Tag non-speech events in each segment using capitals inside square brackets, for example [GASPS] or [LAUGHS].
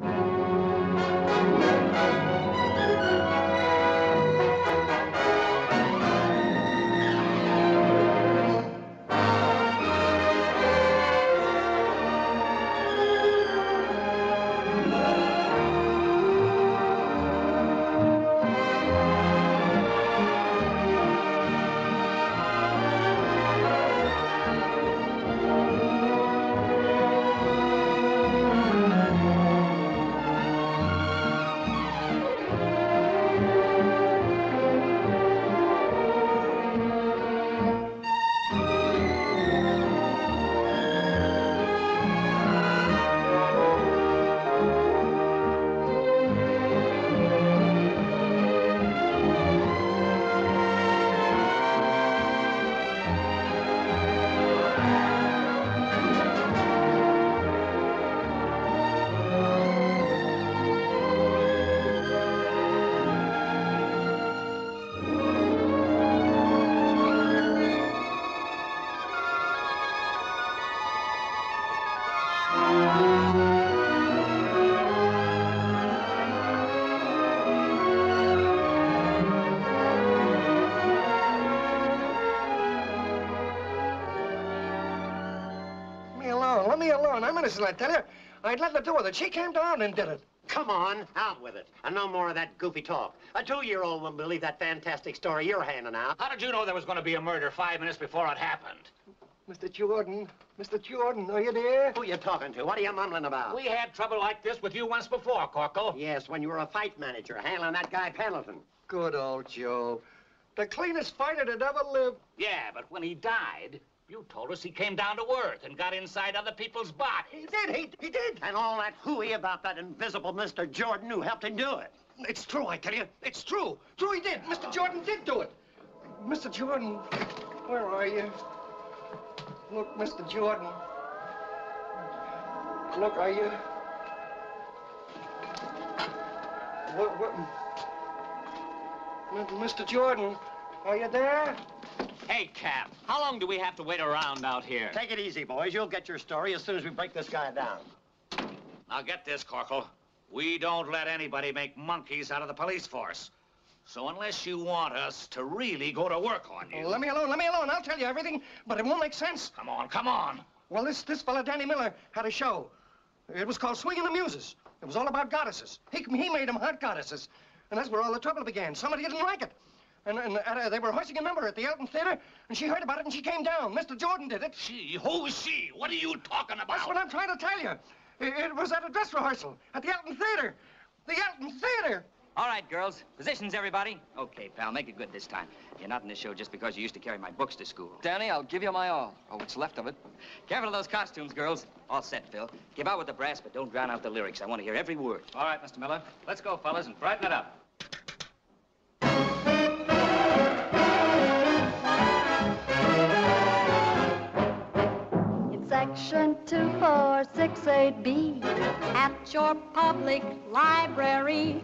Me alone. I'm innocent, I tell you. I'd let to do with it. She came down and did it. Come on, out with it. And no more of that goofy talk. A two-year-old wouldn't believe that fantastic story you're handing out. How did you know there was going to be a murder five minutes before it happened? Mr. Jordan. Mr. Jordan, are you there? Who you talking to? What are you mumbling about? We had trouble like this with you once before, Corkle. Yes, when you were a fight manager, handling that guy Pendleton. Good old Joe. The cleanest fighter that ever lived. Yeah, but when he died, you told us he came down to earth and got inside other people's He did, he, he did. And all that hooey about that invisible Mr. Jordan who helped him do it. It's true, I tell you. It's true. True, he did. Mr. Jordan did do it. Mr. Jordan, where are you? Look, Mr. Jordan. Look, are you? What, what? Mr. Jordan, are you there? Hey, Cap, how long do we have to wait around out here? Take it easy, boys. You'll get your story as soon as we break this guy down. Now get this, Corkle. We don't let anybody make monkeys out of the police force. So unless you want us to really go to work on you... Oh, let me alone, let me alone. I'll tell you everything, but it won't make sense. Come on, come on. Well, this, this fella, Danny Miller, had a show. It was called Swinging the Muses. It was all about goddesses. He, he made them hot goddesses. And that's where all the trouble began. Somebody didn't like it. And, and uh, they were hoisting a number at the Elton Theater, and she heard about it and she came down. Mr. Jordan did it. She? Who's she? What are you talking about? That's what I'm trying to tell you. It, it was at a dress rehearsal at the Elton Theater. The Elton Theater. All right, girls. Positions, everybody? Okay, pal, make it good this time. You're not in this show just because you used to carry my books to school. Danny, I'll give you my all. Oh, what's left of it. Careful of those costumes, girls. All set, Phil. Give out with the brass, but don't drown out the lyrics. I want to hear every word. All right, Mr. Miller. Let's go, fellas, and brighten it up. Section 2468B, at your public library,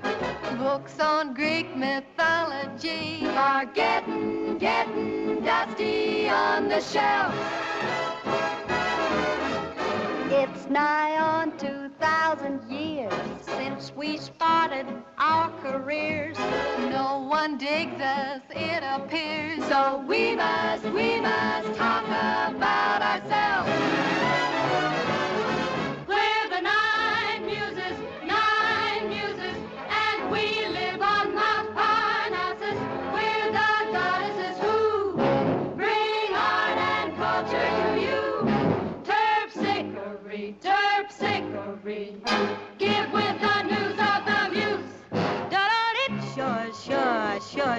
books on Greek mythology are getting, getting dusty on the shelf. It's nigh on 2,000 years since we started our careers. No one digs us, it appears. So we must, we must talk about ourselves.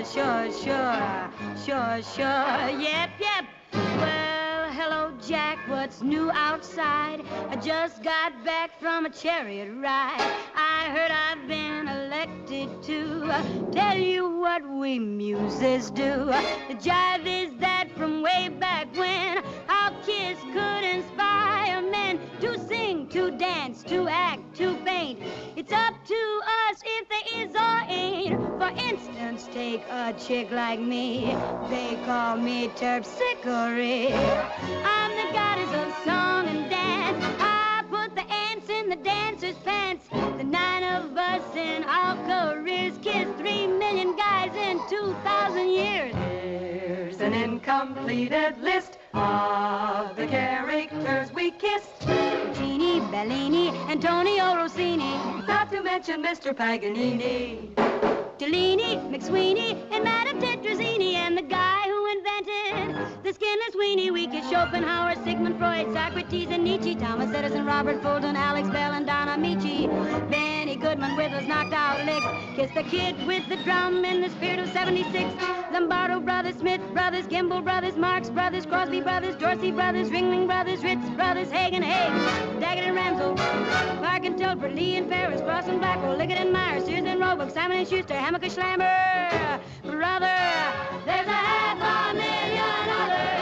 Sure, sure, sure, sure, sure, yep, yep. Well, hello, Jack, what's new outside? I just got back from a chariot ride. I heard I've been elected to tell you what we muses do. The jive is that from way back when kiss could inspire men to sing, to dance, to act, to paint. It's up to us if there is or ain't. For instance, take a chick like me. They call me Terpsichore. I'm the goddess of song and dance. I put the ants in the dancer's pants. The nine of us in our careers kissed three million guys in 2,000 years. Here's an incompleted list of the characters we kissed. Genie, Bellini, Antonio Rossini, Not to mention Mr. Paganini. Tellini, McSweeney, and Madame Tetrazzini, and the guy invented the skinless weenie. We kissed Schopenhauer, Sigmund Freud, Socrates, and Nietzsche, Thomas Edison, Robert Fulton, Alex Bell, and Don Ameche. Benny Goodman with his knocked out licks. Kiss the kid with the drum in the spirit of 76. Lombardo brothers, Smith brothers, Gimbel brothers, Marx brothers, Crosby brothers, Dorsey brothers, Ringling brothers, Ritz brothers, Hagen, Haig, Daggett and Ramsdell, Park and Tilford, Lea and Perrins, Ross and Blackwell, Liggett and Myers, Sears and Roebuck, Simon and Schuster, Hammacher Schlemmer. Brother, there's a half million others.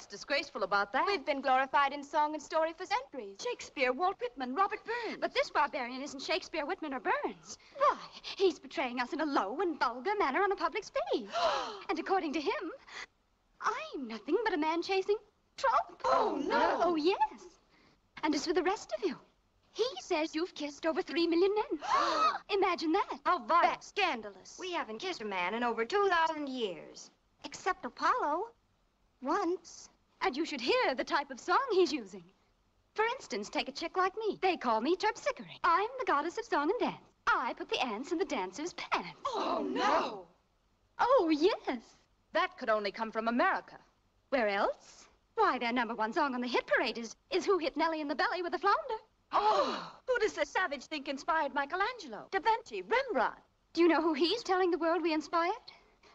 What's disgraceful about that? We've been glorified in song and story for centuries. Shakespeare, Walt Whitman, Robert Burns. But this barbarian isn't Shakespeare, Whitman, or Burns. Why, he's betraying us in a low and vulgar manner on a public stage. [GASPS] and according to him, I'm nothing but a man chasing Trump. Oh, no. Oh, yes. And as for the rest of you, he says you've kissed over three million men. [GASPS] Imagine that. How vile. That's scandalous. We haven't kissed a man in over 2,000 years. Except Apollo. Once. And you should hear the type of song he's using. For instance, take a chick like me. They call me Terpsichore. I'm the goddess of song and dance. I put the ants in the dancers' pants. Oh, no. Oh, yes. That could only come from America. Where else? Why, their number one song on the hit parade is, is Who Hit Nellie in the Belly with a Flounder. [GASPS] Oh, who does the savage think inspired Michelangelo, Da Vinci, Rembrandt? Do you know who he's telling the world we inspired?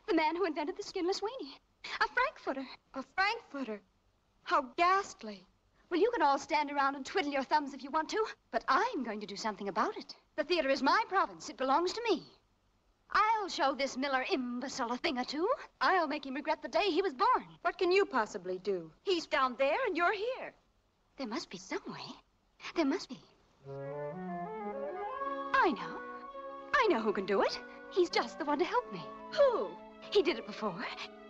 The man who invented the skinless weenie. A Frankfurter. A Frankfurter. How ghastly. Well, you can all stand around and twiddle your thumbs if you want to, but I'm going to do something about it. The theater is my province. It belongs to me. I'll show this Miller imbecile a thing or two. I'll make him regret the day he was born. What can you possibly do? He's down there and you're here. There must be some way. There must be. I know. I know who can do it. He's just the one to help me. Who? He did it before.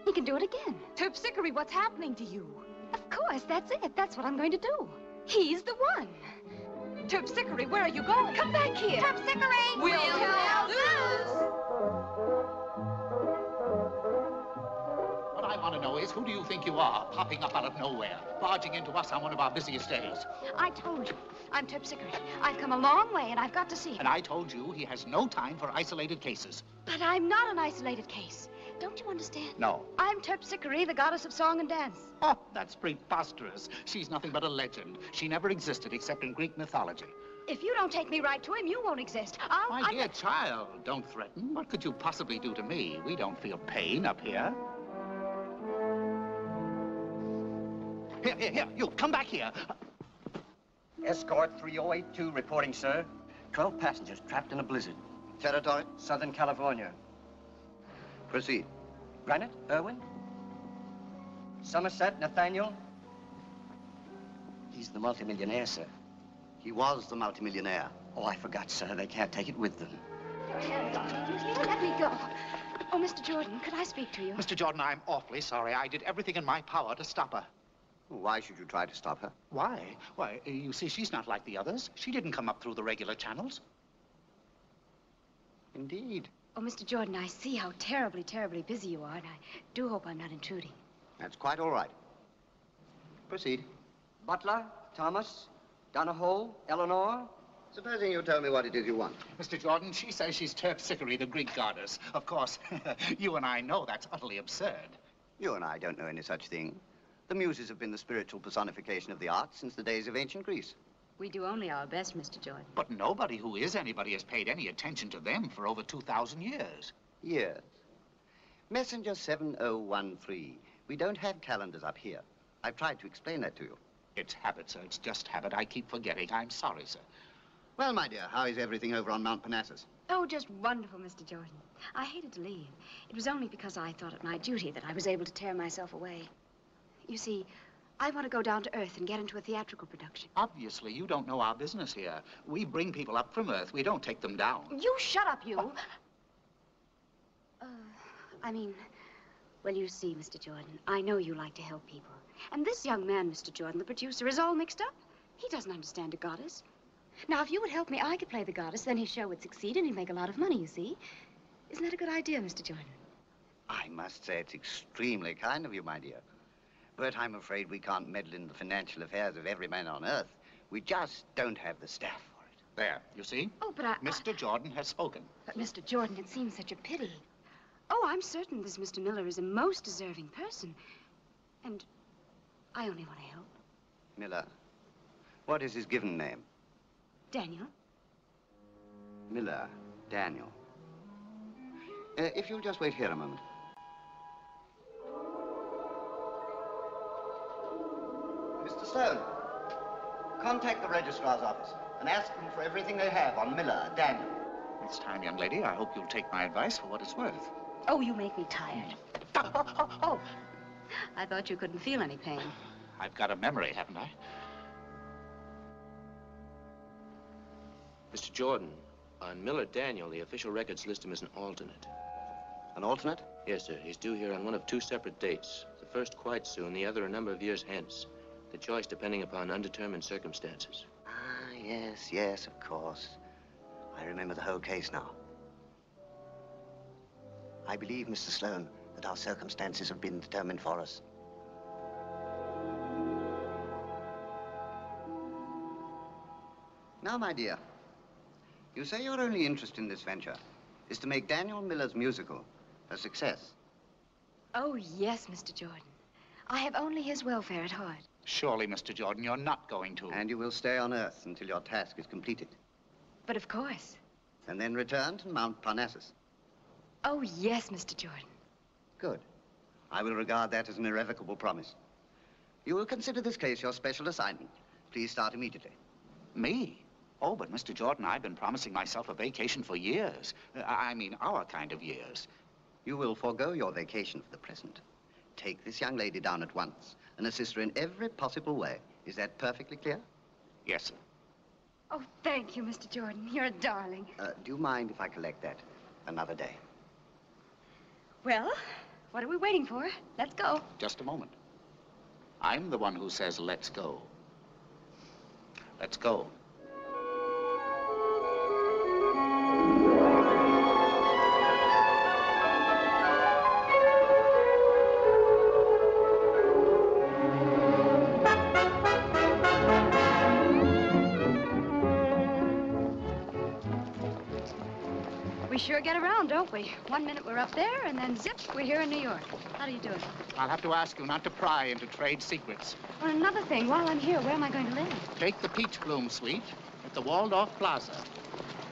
He can do it again. Terpsichore, what's happening to you? Of course, that's it. That's what I'm going to do. He's the one. Terpsichore, where are you going? Come back here. Terpsichore! We'll tell What I want to know is, who do you think you are, popping up out of nowhere, barging into us on one of our busiest days? I told you. I'm Terpsichore. I've come a long way, and I've got to see him. And I told you he has no time for isolated cases. But I'm not an isolated case. Don't you understand? No. I'm Terpsichore, the goddess of song and dance. Oh, that's preposterous. She's nothing but a legend. She never existed except in Greek mythology. If you don't take me right to him, you won't exist. I'll... My I'm dear child, don't threaten. What could you possibly do to me? We don't feel pain up here. Here, here, here. You, come back here. Escort 3082 reporting, sir. 12 passengers trapped in a blizzard. Territory? Southern California. Proceed. Granite? Irwin? Somerset? Nathaniel? He's the multimillionaire, sir. He was the multimillionaire. Oh, I forgot, sir. They can't take it with them. Your hands off me. Let me go. Oh, Mr. Jordan, could I speak to you? Mr. Jordan, I'm awfully sorry. I did everything in my power to stop her. Why should you try to stop her? Why? Why, you see, she's not like the others. She didn't come up through the regular channels. Indeed. Oh, Mr. Jordan, I see how terribly, terribly busy you are, and I do hope I'm not intruding. That's quite all right. Proceed. Butler? Thomas, Donahoe, Eleanor. Supposing you tell me what it is you want. Mr. Jordan, she says she's Terpsichore, the Greek goddess. Of course, [LAUGHS] you and I know that's utterly absurd. You and I don't know any such thing. The muses have been the spiritual personification of the arts since the days of ancient Greece. We do only our best, Mr. Jordan. But nobody who is anybody has paid any attention to them for over 2,000 years. Years. Messenger 7013. We don't have calendars up here. I've tried to explain that to you. It's habit, sir. It's just habit. I keep forgetting. I'm sorry, sir. Well, my dear, how is everything over on Mount Parnassus? Oh, just wonderful, Mr. Jordan. I hated to leave. It was only because I thought it my duty that I was able to tear myself away. You see, I want to go down to Earth and get into a theatrical production. Obviously, you don't know our business here. We bring people up from Earth. We don't take them down. You shut up, you. Uh, I mean, well, you see, Mr. Jordan, I know you like to help people. And this young man, Mr. Jordan, the producer, is all mixed up. He doesn't understand a goddess. Now, if you would help me, I could play the goddess, then his show would succeed and he'd make a lot of money, you see. Isn't that a good idea, Mr. Jordan? I must say it's extremely kind of you, my dear. But I'm afraid we can't meddle in the financial affairs of every man on Earth. We just don't have the staff for it. There, you see? Oh, but I... Mr. Jordan has spoken. But, Mr. Jordan, it seems such a pity. Oh, I'm certain this Mr. Miller is a most deserving person. And I only want to help. Miller. What is his given name? Daniel? Miller. Daniel. Uh, if you'll just wait here a moment. Mr. Stone, contact the registrar's office and ask them for everything they have on Miller, Daniel. It's time, young lady. I hope you'll take my advice for what it's worth. Oh, you make me tired. Oh, oh, oh, oh. I thought you couldn't feel any pain. I've got a memory, haven't I? Mr. Jordan, on Miller Daniel, the official records list him as an alternate. An alternate? Yes, sir. He's due here on one of two separate dates. The first quite soon, the other a number of years hence. The choice depending upon undetermined circumstances. Ah, yes, yes, of course. I remember the whole case now. I believe, Mr. Sloan, that our circumstances have been determined for us. Now, my dear, you say your only interest in this venture is to make Daniel Miller's musical a success. Oh, yes, Mr. Jordan. I have only his welfare at heart. Surely, Mr. Jordan, you're not going to. And you will stay on Earth until your task is completed. But of course. And then return to Mount Parnassus. Oh, yes, Mr. Jordan. Good. I will regard that as an irrevocable promise. You will consider this case your special assignment. Please start immediately. Me? Oh, but Mr. Jordan, I've been promising myself a vacation for years. Uh, I mean, our kind of years. You will forego your vacation for the present. Take this young lady down at once and assist her in every possible way. Is that perfectly clear? Yes, sir. Oh, thank you, Mr. Jordan. You're a darling. Uh, do you mind if I collect that another day? Well, what are we waiting for? Let's go. Just a moment. I'm the one who says, let's go. Let's go. We? One minute we're up there, and then zip, we're here in New York. How do you do it? I'll have to ask you not to pry into trade secrets. Well, another thing, while I'm here, where am I going to live? Take the Peach Bloom Suite at the Waldorf Plaza.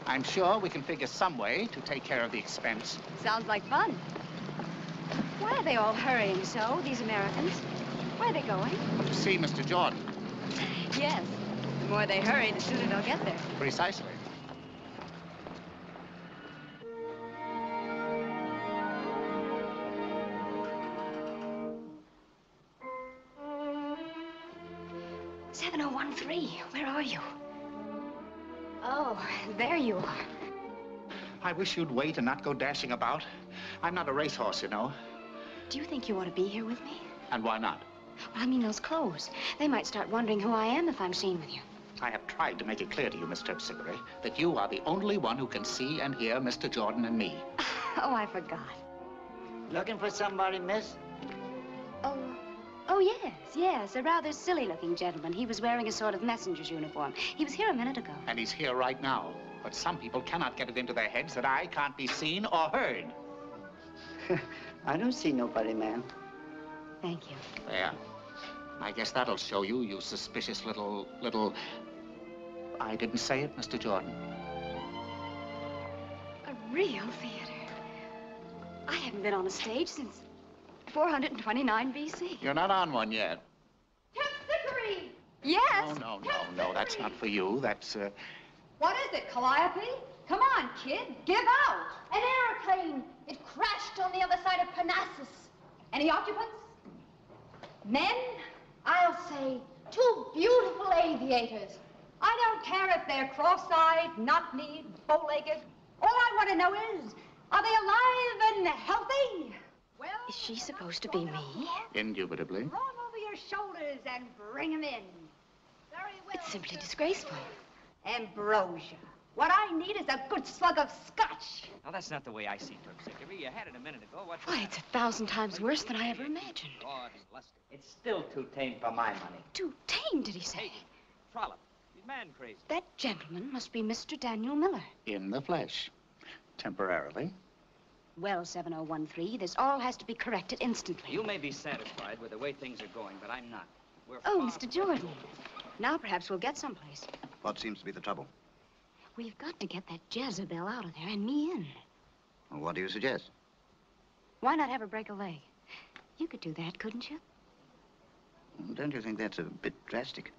I'm sure we can figure some way to take care of the expense. Sounds like fun. Why are they all hurrying so, these Americans? Where are they going? To see Mr. Jordan. Yes. The more they hurry, the sooner they'll get there. Precisely. Three. Where are you? Oh, there you are. I wish you'd wait and not go dashing about. I'm not a racehorse, you know. Do you think you ought to be here with me? And why not? Well, I mean those clothes. They might start wondering who I am if I'm seen with you. I have tried to make it clear to you, Miss Terpsichore, that you are the only one who can see and hear Mr. Jordan and me. [LAUGHS] Oh, I forgot. Looking for somebody, miss? Oh, yes, yes. A rather silly looking gentleman. He was wearing a sort of messenger's uniform. He was here a minute ago. And he's here right now. But some people cannot get it into their heads that I can't be seen or heard. [LAUGHS] I don't see nobody, ma'am. Thank you. There. I guess that'll show you, you suspicious little, little... I didn't say it, Mr. Jordan. A real theater. I haven't been on a stage since 429 BC. You're not on one yet. Terpsichore! Yes? Oh, no, no, no, that's not for you. That's, uh... What is it, Calliope? Come on, kid, give out. An airplane. It crashed on the other side of Parnassus. Any occupants? Men? I'll say two beautiful aviators. I don't care if they're cross-eyed, knock-kneed, bow-legged. All I want to know is, are they alive and healthy? Well, is she supposed to be me? Indubitably. Roll over your shoulders and bring bring 'em in. Very well. It's simply disgraceful. Ambrosia. What I need is a good slug of scotch. Now, that's not the way I see Terpsichore. You had it a minute ago. What's Why, it's a thousand times worse than I ever imagined. God, Lester. It's still too tame for my money. Too tame, did he say? Hey, Trollop. He's man crazy. That gentleman must be Mr. Daniel Miller. In the flesh. Temporarily. Well, 7013, this all has to be corrected instantly. You may be satisfied with the way things are going, but I'm not. We're Oh, far Mr. Jordan. Now perhaps we'll get someplace. What seems to be the trouble? We've got to get that Jezebel out of there and me in. Well, what do you suggest? Why not have her break a leg? You could do that, couldn't you? Don't you think that's a bit drastic?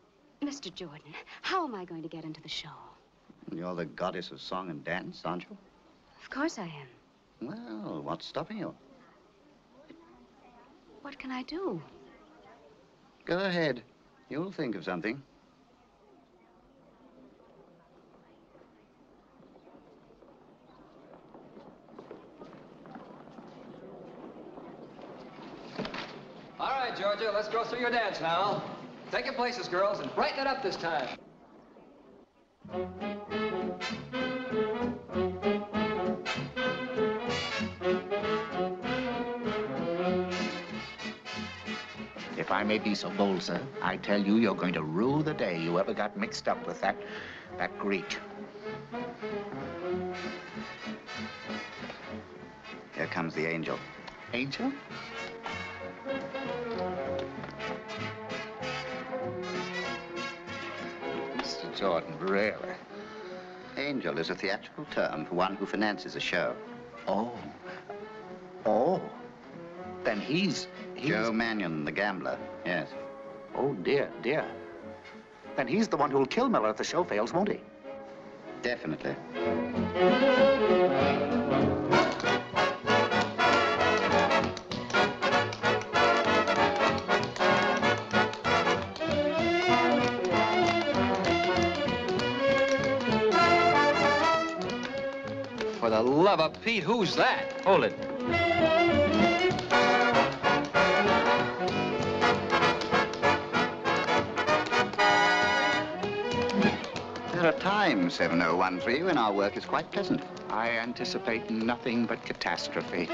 Mr. Jordan, how am I going to get into the show? You're the goddess of song and dance, aren't you? Of course I am. Well, what's stopping you? What can I do? Go ahead. You'll think of something. All right, Georgia, let's go through your dance now. Take your places, girls, and brighten it up this time. I may be so bold, sir, I tell you, you're going to rue the day you ever got mixed up with that, that Greek. Here comes the angel. Angel? Mr. Jordan, really? Angel is a theatrical term for one who finances a show. Oh. Oh. Then he's... he's... Joe Mannion, the gambler. Yes. Oh, dear, dear. Then he's the one who'll kill Miller if the show fails, won't he? Definitely. For the love of Pete, who's that? Hold it. There are times, 7013, when our work is quite pleasant. I anticipate nothing but catastrophe.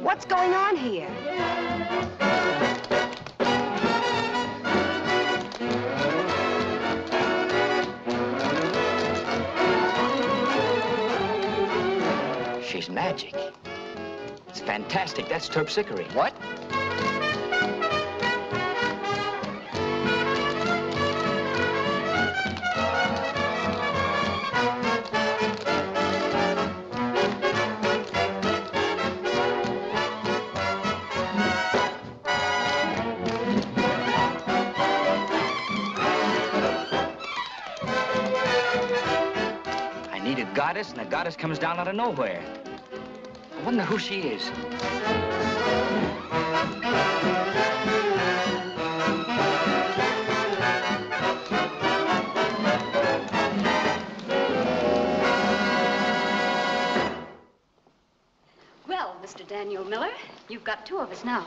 What's going on here? Fantastic. That's Terpsichore. What? I need a goddess, and the goddess comes down out of nowhere. I wonder who she is. Well, Mr. Daniel Miller, you've got two of us now.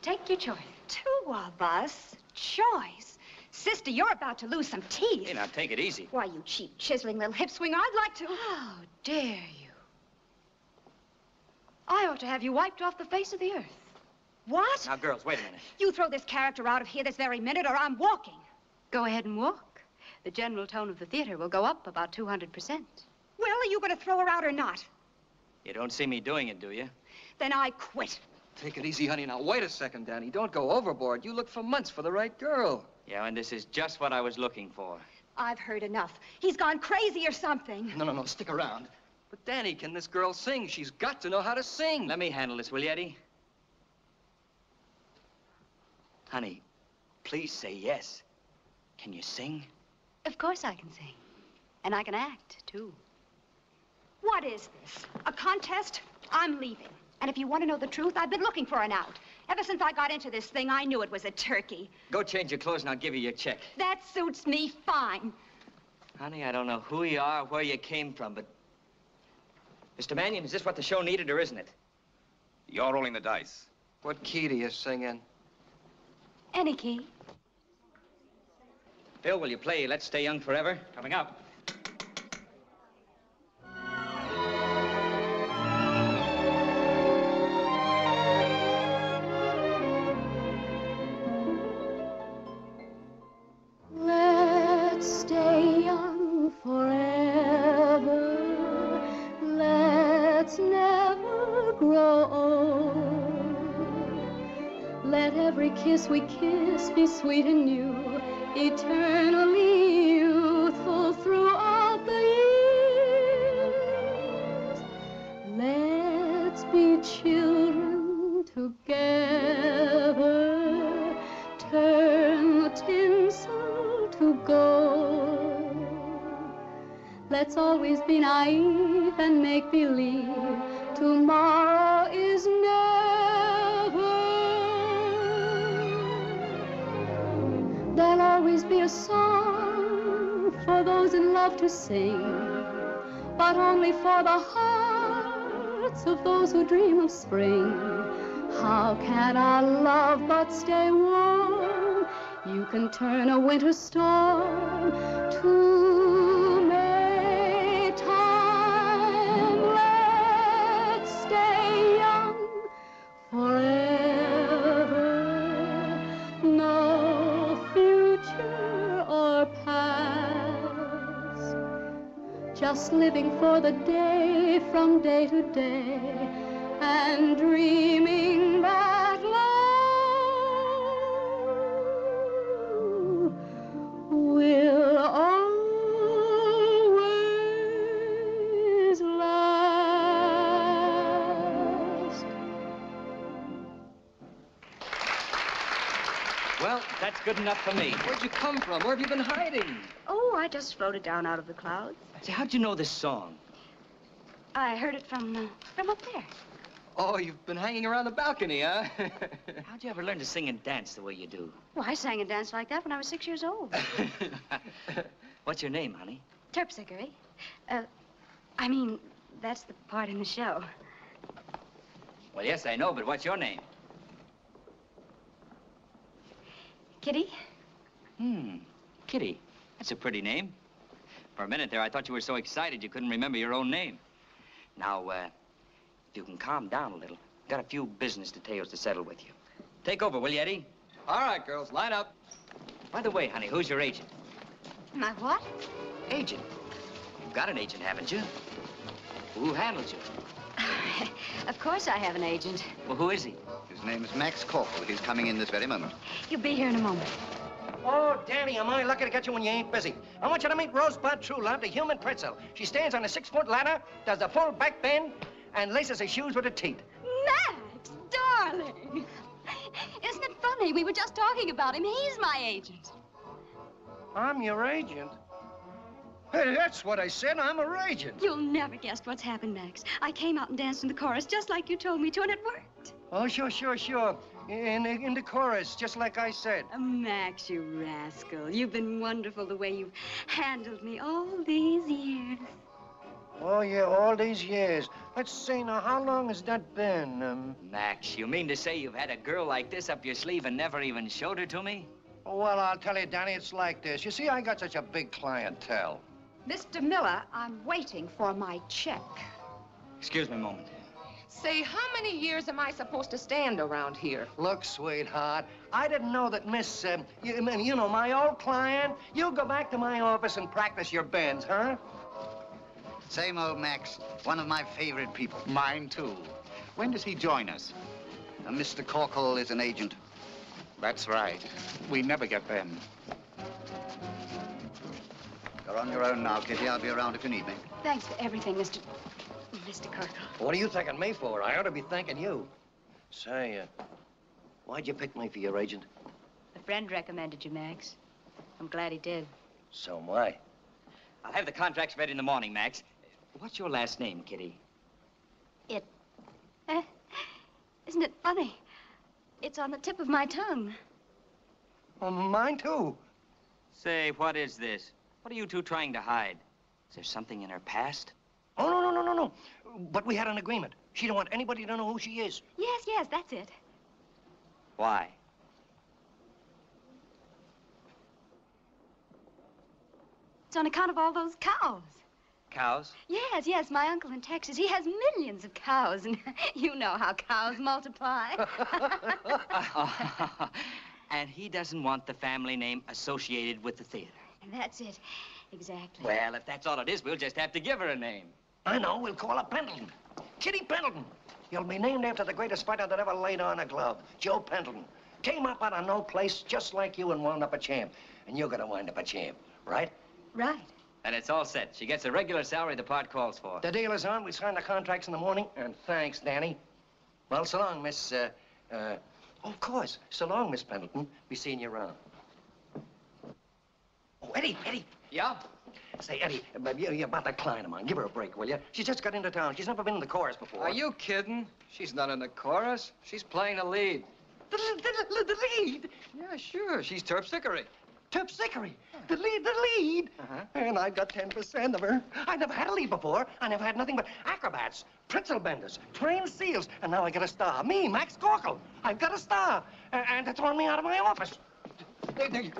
Take your choice. Two of us? Choice? Sister, you're about to lose some teeth. Hey, now, take it easy. Why, you cheap, chiseling little hip swinger, I'd like to... How dare you? I ought to have you wiped off the face of the earth. What? Now, girls, wait a minute. You throw this character out of here this very minute, or I'm walking. Go ahead and walk. The general tone of the theater will go up about 200%. Well, are you going to throw her out or not? You don't see me doing it, do you? Then I quit. Take it easy, honey. Now, wait a second, Danny. Don't go overboard. You look for months for the right girl. Yeah, and this is just what I was looking for. I've heard enough. He's gone crazy or something. No, no, no. Stick around. But, Danny, can this girl sing? She's got to know how to sing. Let me handle this, will you, Eddie? Honey, please say yes. Can you sing? Of course I can sing. And I can act, too. What is this? A contest? I'm leaving. And if you want to know the truth, I've been looking for an out. Ever since I got into this thing, I knew it was a turkey. Go change your clothes and I'll give you your check. That suits me fine. Honey, I don't know who you are, or where you came from, but... Mr. Mannion, is this what the show needed or isn't it? You're rolling the dice. What key do you sing in? Any key. Phil, will you play Let's Stay Young Forever? Coming up. Turn a winter storm to Maytime. Let's stay young forever. No future or past. Just living for the day from day to good enough for me. Where'd you come from? Where have you been hiding? Oh, I just floated down out of the clouds. Say, how'd you know this song? I heard it from, uh, from up there. Oh, you've been hanging around the balcony, huh? [LAUGHS] How'd you ever learn to sing and dance the way you do? Well, I sang and danced like that when I was six years old. [LAUGHS] What's your name, honey? Terpsichore. Uh, I mean, that's the part in the show. Well, yes, I know, but what's your name? Kitty? Hmm, Kitty. That's a pretty name. For a minute there, I thought you were so excited you couldn't remember your own name. Now, uh, if you can calm down a little, I've got a few business details to settle with you. Take over, will you, Eddie? All right, girls, line up. By the way, honey, who's your agent? My what? Agent. You've got an agent, haven't you? Who handles you? [LAUGHS] of course I have an agent. Well, who is he? His name is Max Corkle. He's coming in this very moment. You'll be here in a moment. Oh, Danny, I'm only lucky to get you when you ain't busy. I want you to meet Rosebud Truelove, the human pretzel. She stands on a six-foot ladder, does a full back bend, and laces her shoes with her teeth. Max, darling. Isn't it funny? We were just talking about him. He's my agent. I'm your agent. Hey, that's what I said. I'm a agent. You'll never guess what's happened, Max. I came out and danced in the chorus just like you told me to, and it worked. Oh, sure, sure, sure. In, the- in the chorus, just like I said. Uh, Max, you rascal. You've been wonderful the way you've handled me all these years. Oh, yeah, all these years. Let's see, now, how long has that been? Um, Max, you mean to say you've had a girl like this up your sleeve and never even showed her to me? Well, I'll tell you, Danny, it's like this. You see, I got such a big clientele. Mr. Miller, I'm waiting for my check. Excuse me a moment. Say, how many years am I supposed to stand around here? Look, sweetheart, I didn't know that Miss, uh, you, you know, my old client, you go back to my office and practice your bends, huh? Same old Max. One of my favorite people. Mine, too. When does he join us? Uh, Mr. Corkle is an agent. That's right. We never get them. You're on your own now, Kitty. I'll be around if you need me. Thanks for everything, Mr. Mr. Corkle. What are you thanking me for? I ought to be thanking you. Say, uh, why'd you pick me for your agent? A friend recommended you, Max. I'm glad he did. So am I. I'll have the contracts ready in the morning, Max. What's your last name, Kitty? It. Eh, isn't it funny? It's on the tip of my tongue. Well, mine, too. Say, what is this? What are you two trying to hide? Is there something in her past? Oh, no, no, no, no, no. But we had an agreement. She don't want anybody to know who she is. Yes, yes, that's it. Why? It's on account of all those cows. Cows? Yes, yes, my uncle in Texas, he has millions of cows, and [LAUGHS] you know how cows multiply. [LAUGHS] [LAUGHS] and he doesn't want the family name associated with the theater. and that's it, exactly. Well, if that's all it is, we'll just have to give her a name. I know. We'll call her Pendleton. Kitty Pendleton. You'll be named after the greatest fighter that ever laid on a glove, Joe Pendleton. Came up out of no place just like you and wound up a champ. And you're gonna wind up a champ, right? Right. And it's all set. She gets a regular salary the part calls for. The deal is on. We sign the contracts in the morning. And thanks, Danny. Well, so long, Miss, uh, uh, oh, of course. So long, Miss Pendleton. Be seeing you around. Oh, Eddie, Eddie. Yeah? Say, Eddie, uh, you, you about that client of mine. Give her a break, will you? She's just got into town. She's never been in the chorus before. Are you kidding? She's not in the chorus. She's playing the lead. The, the, the, lead? Yeah, sure. She's terpsichore. Terpsichore. The lead, the lead. Uh-huh. And I've got 10% of her. I never had a lead before. I never had nothing but acrobats, pretzel benders, trained seals, and now I get a star. Me, Max Corkle. I've got a star. And they're throwing me out of my office. They, they,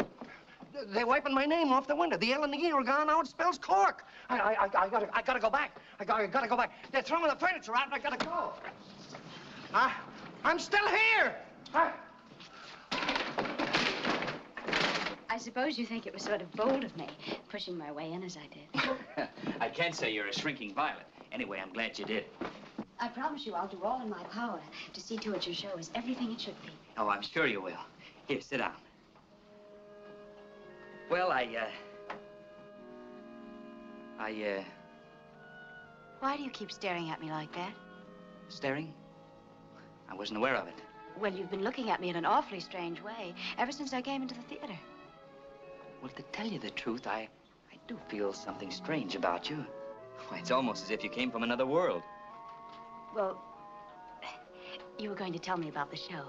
they're wiping my name off the window. The L and the E are gone. Now it spells cork. I, I, I, I gotta, I gotta go back. I gotta, I gotta go back. They're throwing the furniture out, and I gotta go. I, I'm still here. I, I suppose you think it was sort of bold of me, pushing my way in as I did. [LAUGHS] I can't say you're a shrinking violet. Anyway, I'm glad you did. I promise you I'll do all in my power to see to it your show is everything it should be. Oh, I'm sure you will. Here, sit down. Well, I, uh... I, uh... Why do you keep staring at me like that? Staring? I wasn't aware of it. Well, you've been looking at me in an awfully strange way ever since I came into the theater. Well, to tell you the truth, I... I do feel something strange about you. Why, it's almost as if you came from another world. Well, you were going to tell me about the show.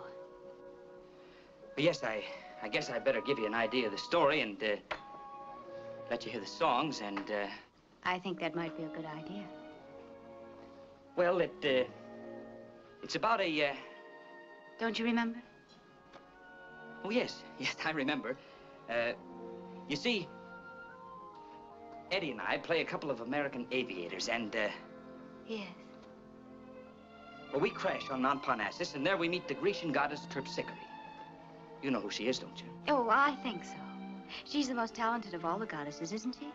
Yes, I... I guess I'd better give you an idea of the story and, uh... Let you hear the songs and, uh... I think that might be a good idea. Well, it, uh... It's about a, uh... Don't you remember? Oh, yes. [LAUGHS] Yes, I remember. Uh, you see, Eddie and I play a couple of American aviators, and, uh, Yes. well, we crash on Mount Parnassus, and there we meet the Grecian goddess Terpsichore. You know who she is, don't you? Oh, I think so. She's the most talented of all the goddesses, isn't she?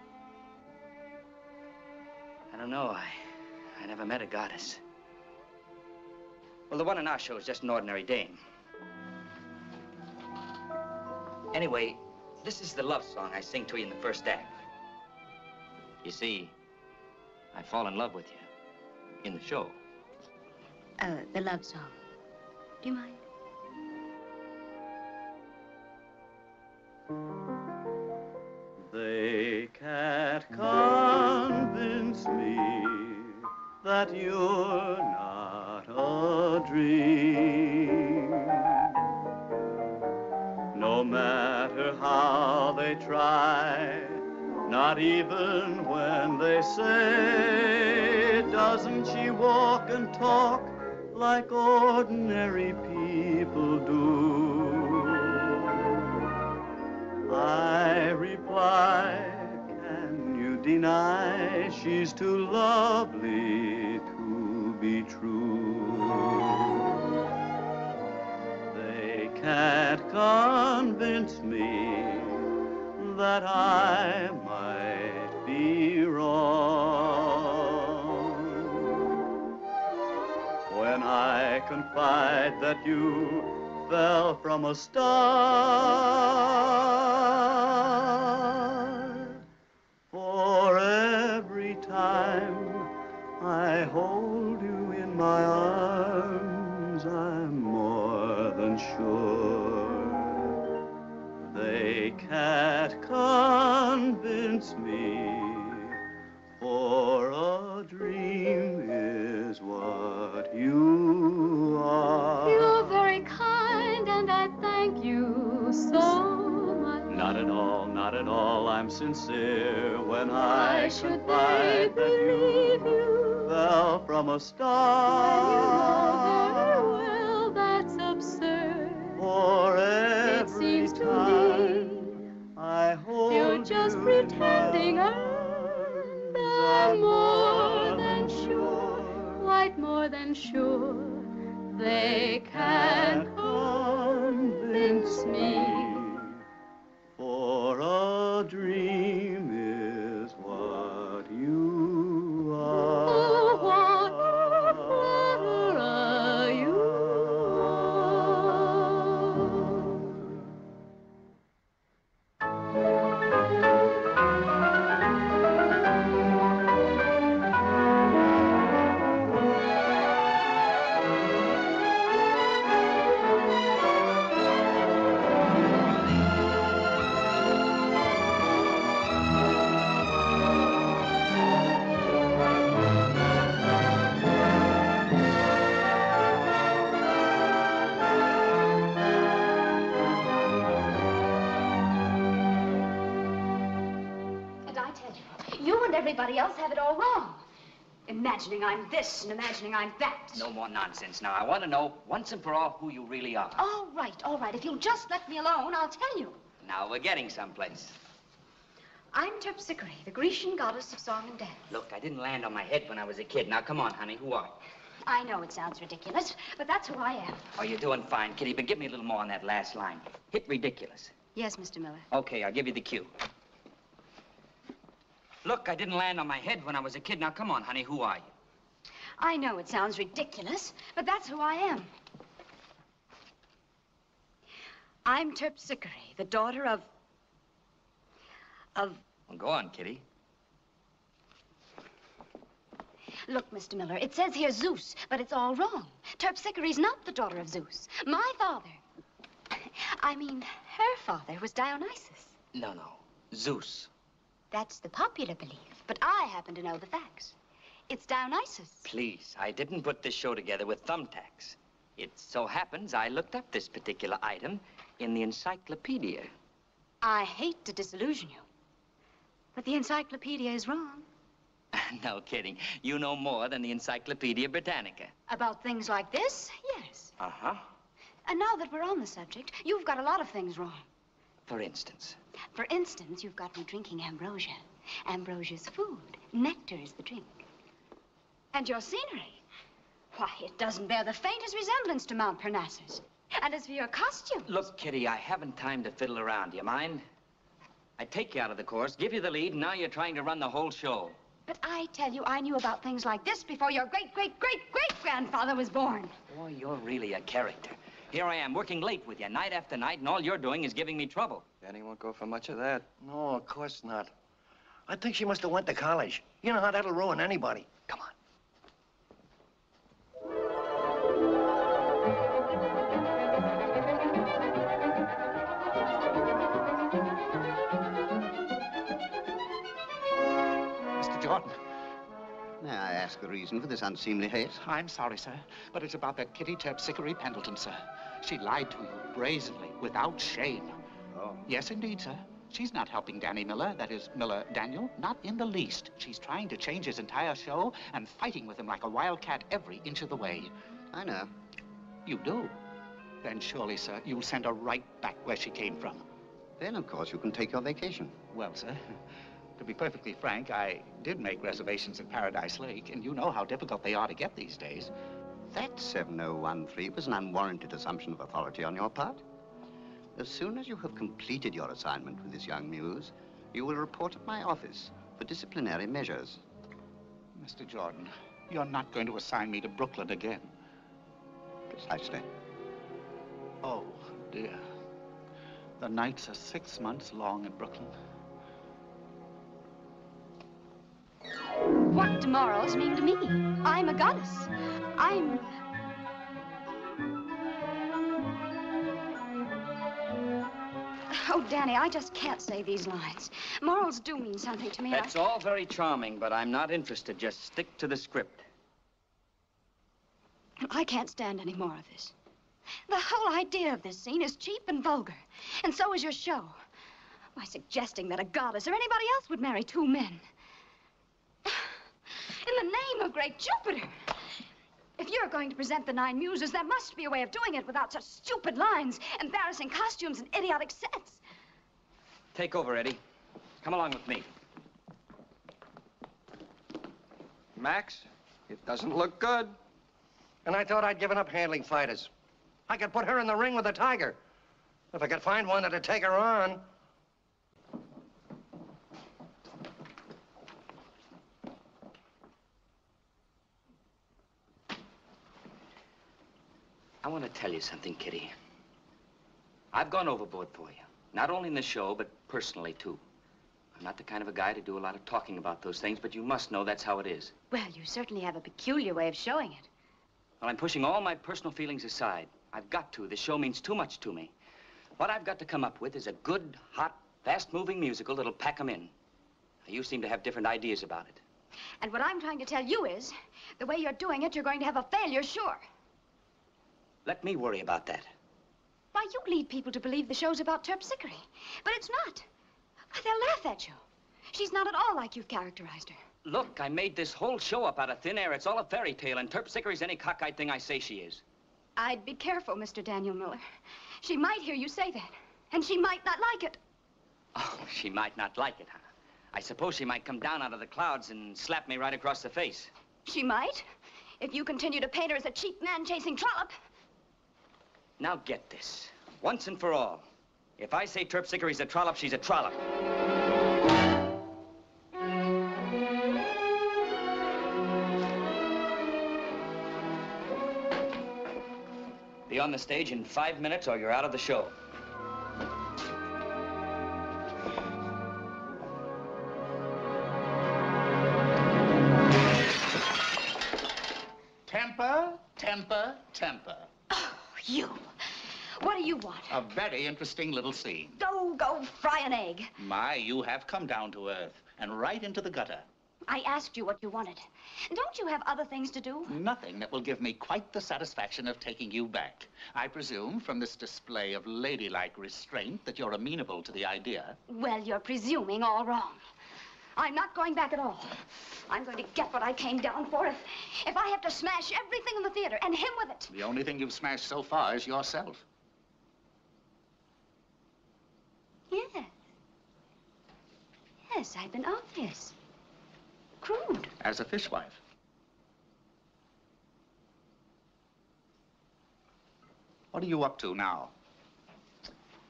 I don't know. I, I never met a goddess. Well, the one in our show is just an ordinary dame. Anyway, this is the love song I sing to you in the first act. You see, I fall in love with you in the show. Uh, the love song. Do you mind? They can't convince me that you're not a dream. No matter how they try, not even when they say, Doesn't she walk and talk like ordinary people do? I reply, can you deny she's too lovely to be true? They can't convince me that I might be wrong. When I confide that you fell from a star, for every time I hold you in my arms, I'm more than sure. They can't convince me, so much. Not at all, not at all. I'm sincere when I Why confide they that believe you fell from a star. well, that's absurd. For It seems to time me I hold you're just you pretending, and I'm more than sure, quite more than sure, they can't convince me. I'm this and imagining I'm that. No more nonsense now. I want to know once and for all who you really are. All right, all right. If you'll just let me alone, I'll tell you. Now we're getting someplace. I'm Terpsichore, the Grecian goddess of song and dance. Look, I didn't land on my head when I was a kid. Now come on, honey. Who are you? I know it sounds ridiculous, but that's who I am. Oh, you're doing fine, Kitty, but give me a little more on that last line. Hit ridiculous. Yes, Mr. Miller. Okay, I'll give you the cue. Look, I didn't land on my head when I was a kid. Now come on, honey. Who are you? I know it sounds ridiculous, but that's who I am. I'm Terpsichore, the daughter of. of. Well, go on, Kitty. Look, Mr. Miller, it says here Zeus, but it's all wrong. Terpsichore's not the daughter of Zeus. My father. I mean, her father was Dionysus. No, no. Zeus. That's the popular belief, but I happen to know the facts. It's Dionysus. Please, I didn't put this show together with thumbtacks. It so happens I looked up this particular item in the encyclopedia. I hate to disillusion you, but the encyclopedia is wrong [LAUGHS] no kidding. You know more than the Encyclopedia Britannica. about things like this. Yes. Uh-huh. And now that we're on the subject, you've got a lot of things wrong. For instance. For instance, you've got me drinking ambrosia. Ambrosia's food. Nectar is the drink. And your scenery. Why, it doesn't bear the faintest resemblance to Mount Parnassus. And as for your costume, Look, Kitty, I haven't time to fiddle around. Do you mind? I take you out of the course, give you the lead, and now you're trying to run the whole show. but I tell you, I knew about things like this before your great, great, great, great grandfather was born. Boy, you're really a character. Here I am, working late with you, night after night, and all you're doing is giving me trouble. Danny won't go for much of that. No, of course not. I think she must have went to college. You know how that'll ruin anybody. May I ask the reason for this unseemly haste? I'm sorry, sir, but it's about that Kitty Terpsichore Pendleton, sir. She lied to you brazenly, without shame. Oh. Yes, indeed, sir. She's not helping Danny Miller, that is, Miller Daniel, not in the least. She's trying to change his entire show and fighting with him like a wildcat every inch of the way. I know. You do? Then surely, sir, you'll send her right back where she came from. Then, of course, you can take your vacation. Well, sir, to be perfectly frank, I did make reservations at Paradise Lake, and you know how difficult they are to get these days. That 7013 was an unwarranted assumption of authority on your part. As soon as you have completed your assignment with this young muse, you will report at my office for disciplinary measures. Mr. Jordan, you're not going to assign me to Brooklyn again. Precisely. Oh, dear. The nights are six months long in Brooklyn. What do morals mean to me? I'm a goddess. I'm. Oh, Danny, I just can't say these lines. Morals do mean something to me. That's I... all very charming, but I'm not interested. Just stick to the script. I can't stand any more of this. The whole idea of this scene is cheap and vulgar, and so is your show. By suggesting that a goddess or anybody else would marry two men. In the name of great Jupiter! If you're going to present the Nine Muses, there must be a way of doing it without such stupid lines, embarrassing costumes, and idiotic sets. Take over, Eddie. Come along with me. Max, it doesn't look good. And I thought I'd given up handling fighters. I could put her in the ring with a tiger. If I could find one that'd take her on. Tell you something, Kitty. I've gone overboard for you. Not only in the show, but personally, too. I'm not the kind of a guy to do a lot of talking about those things, but you must know that's how it is. Well, you certainly have a peculiar way of showing it. Well, I'm pushing all my personal feelings aside. I've got to. The show means too much to me. What I've got to come up with is a good, hot, fast-moving musical that'll pack 'em in. You seem to have different ideas about it. And what I'm trying to tell you is, the way you're doing it, you're going to have a failure, sure. Let me worry about that. Why, you lead people to believe the show's about terpsichore. But it's not. Why, they'll laugh at you. She's not at all like you've characterized her. Look, I made this whole show up out of thin air. It's all a fairy tale, and Terpsichore's any cockeyed thing I say she is. I'd be careful, Mr. Daniel Miller. She might hear you say that, and she might not like it. Oh, [LAUGHS] she might not like it, huh? I suppose she might come down out of the clouds and slap me right across the face. She might, if you continue to paint her as a cheap man-chasing trollop. Now get this, once and for all. If I say Terpsichore's a trollop, she's a trollop. Be on the stage in five minutes or you're out of the show. Temper, temper, temper. Oh, you. What do you want? A very interesting little scene. Go, go, fry an egg. My, you have come down to earth and right into the gutter. I asked you what you wanted. Don't you have other things to do? Nothing that will give me quite the satisfaction of taking you back. I presume from this display of ladylike restraint that you're amenable to the idea. Well, you're presuming all wrong. I'm not going back at all. I'm going to get what I came down for if, if I have to smash everything in the theater and him with it. The only thing you've smashed so far is yourself. Yes. Yes, I've been obvious. Crude. As a fishwife. What are you up to now?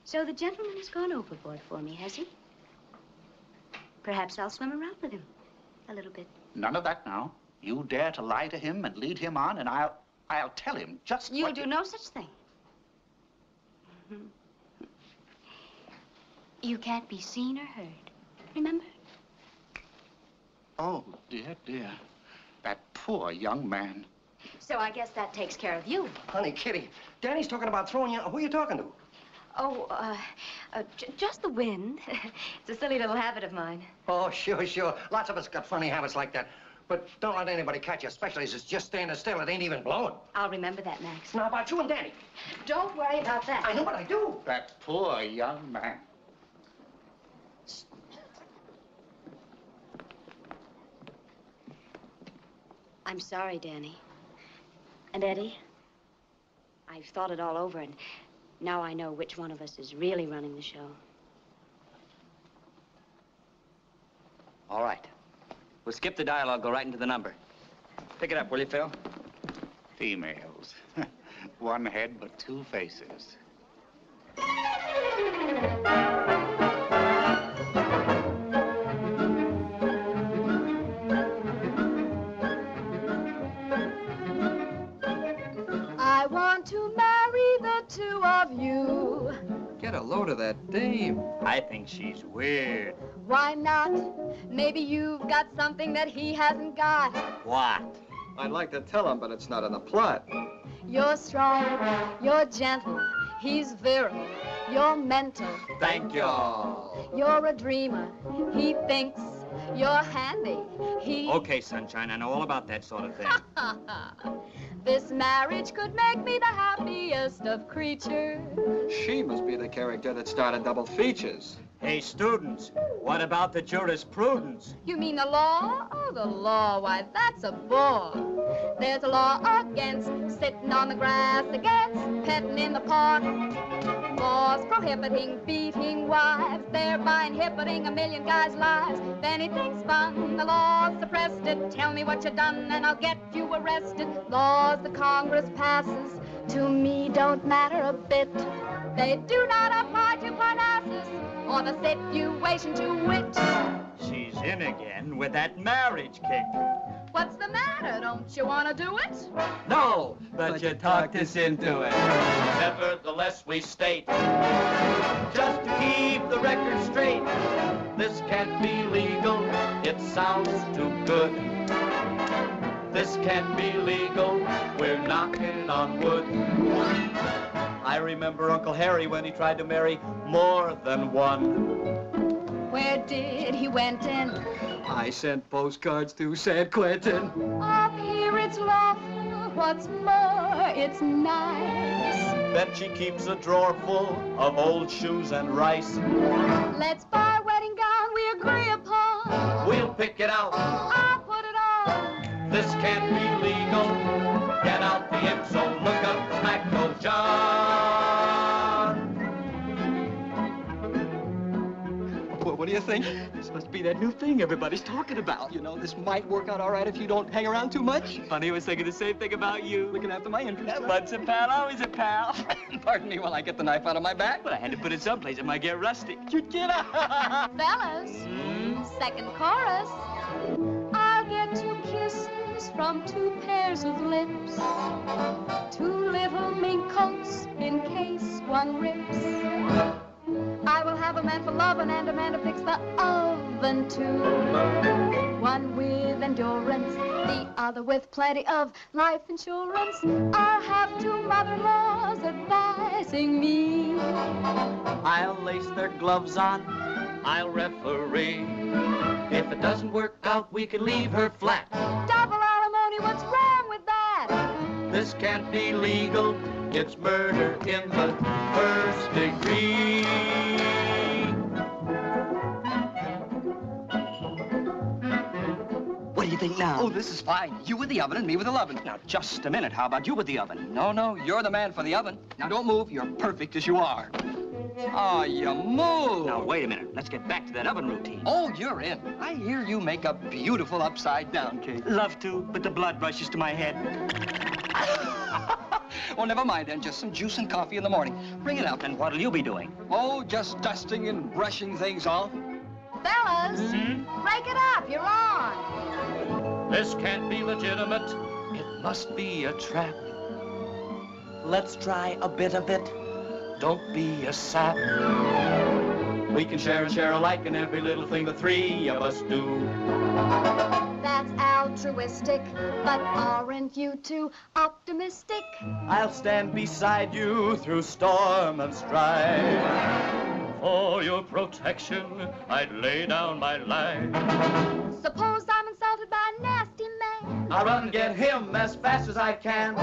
So the gentleman has gone overboard for me, has he? Perhaps I'll swim around with him. A little bit. None of that now. You dare to lie to him and lead him on, and I'll... I'll tell him just You'll do no such thing. Mm-hmm. You can't be seen or heard. Remember? Oh, dear, dear. That poor young man. So I guess that takes care of you. Honey, Kitty, Danny's talking about throwing you. Who are you talking to? Oh, uh, uh j just the wind. [LAUGHS] it's a silly little habit of mine. Oh, sure, sure. Lots of us got funny habits like that. But don't let anybody catch you, especially as it's just standing still. It ain't even blowing. I'll remember that, Max. Now, about you and Danny. Don't worry about that. I know what I do. That poor young man. I'm sorry, Danny. And Eddie, I've thought it all over, and now I know which one of us is really running the show. All right. We'll skip the dialogue, go right into the number. Pick it up, will you, Phil? Females. [LAUGHS] One head, but two faces. Get a load of that dame. I think she's weird. Why not? Maybe you've got something that he hasn't got. What? I'd like to tell him, but it's not in the plot. You're strong, you're gentle, he's virile, you're mental, Thank you. you're a dreamer, he thinks, you're handy, he... Okay, Sunshine, I know all about that sort of thing. [LAUGHS] this marriage could make me the happiest of creatures. She must be the character that started double features. Hey, students, what about the jurisprudence? You mean the law? Oh, the law, why, that's a bore. There's a law against sitting on the grass, against petting in the park. Laws prohibiting beating wives, thereby inhibiting a million guys' lives. If anything's fun, the law suppressed it. Tell me what you've done and I'll get you arrested. Laws the Congress passes to me don't matter a bit. They do not apply to Parnassus or the situation to wit. She's in again with that marriage kick. What's the matter? Don't you want to do it? No, but, you talked us into it. Nevertheless, we state, just to keep the record straight, this can't be legal. It sounds too good. This can't be legal. We're knocking on wood. I remember Uncle Harry when he tried to marry more than one. Where did he went in? I sent postcards to San Quentin. Up here it's lawful. What's more, it's nice. Bet she keeps a drawer full of old shoes and rice. Let's buy a wedding gown we agree upon. We'll pick it out. I'll put it on. This can't be legal. Think? This must be that new thing everybody's talking about. You know, this might work out all right if you don't hang around too much. Funny, I was thinking the same thing about you. Looking after my interests. Once a pal, always a pal. [LAUGHS] Pardon me while I get the knife out of my back. But I had to put it someplace. It might get rusty. You get out. [LAUGHS] Fellas, hmm? second chorus. I'll get two kisses from two pairs of lips. Two little mink coats in case one rips. I will have a man for loving and a man to fix the oven too. One with endurance, the other with plenty of life insurance. I'll have two mother-in-laws advising me. I'll lace their gloves on. I'll referee. If it doesn't work out, we can leave her flat. Double alimony, what's wrong with that? This can't be legal. It's murder in the first degree. What do you think now? Oh, this is fine. You with the oven and me with the oven. Now, just a minute. How about you with the oven? No, no, you're the man for the oven. Now, don't move. You're perfect as you are. Oh, you move. Now, wait a minute. Let's get back to that oven routine. Oh, you're in. I hear you make a beautiful upside down cake. Love to, but the blood rushes to my head. [LAUGHS] well, never mind then. Just some juice and coffee in the morning. Bring it out. And what'll you be doing? Oh, just dusting and brushing things off. Fellas, hmm? break it up. You're on. This can't be legitimate. It must be a trap. Let's try a bit of it. Don't be a sap. We can share and share alike in every little thing the three of us do. That's altruistic, but aren't you too optimistic? I'll stand beside you through storm and strife. For your protection, I'd lay down my life. Suppose I'm insulted by a nasty man. I'll run and get him as fast as I can.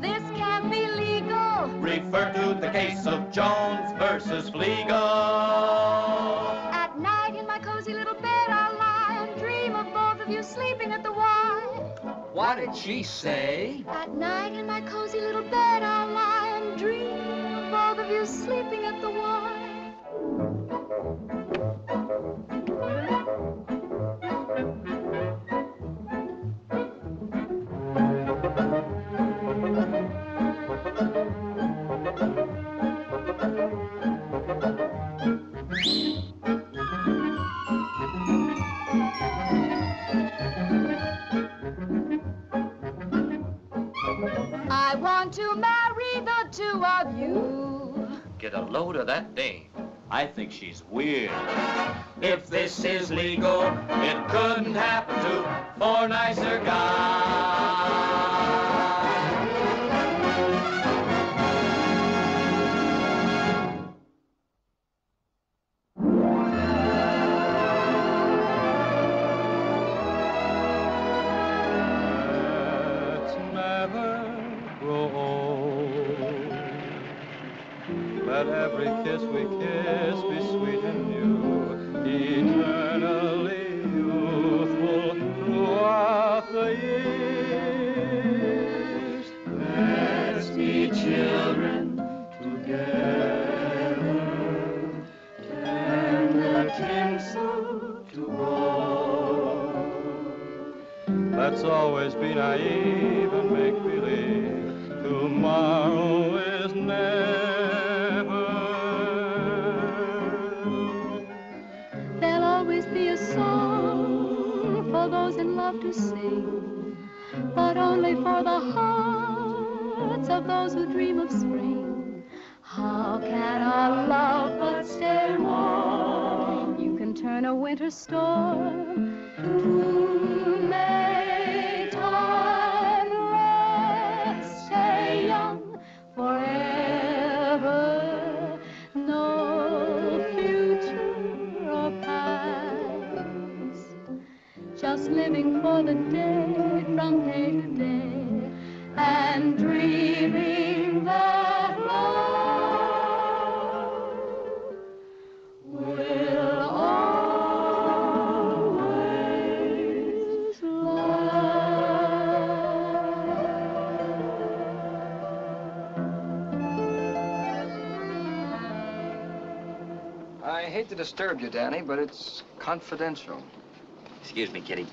This can't be legal. Refer to the case of Jones versus Fleagle. At night in my cozy little bed, of you sleeping at the Y. What did she say? At night in my cozy little bed, I'll lie and dream of both of you sleeping at the Y. want to marry the two of you. Get a load of that dame. I think she's weird. If this is legal, it couldn't happen to four nicer guys. To disturb you, Danny, but it's confidential. Excuse me, Kitty.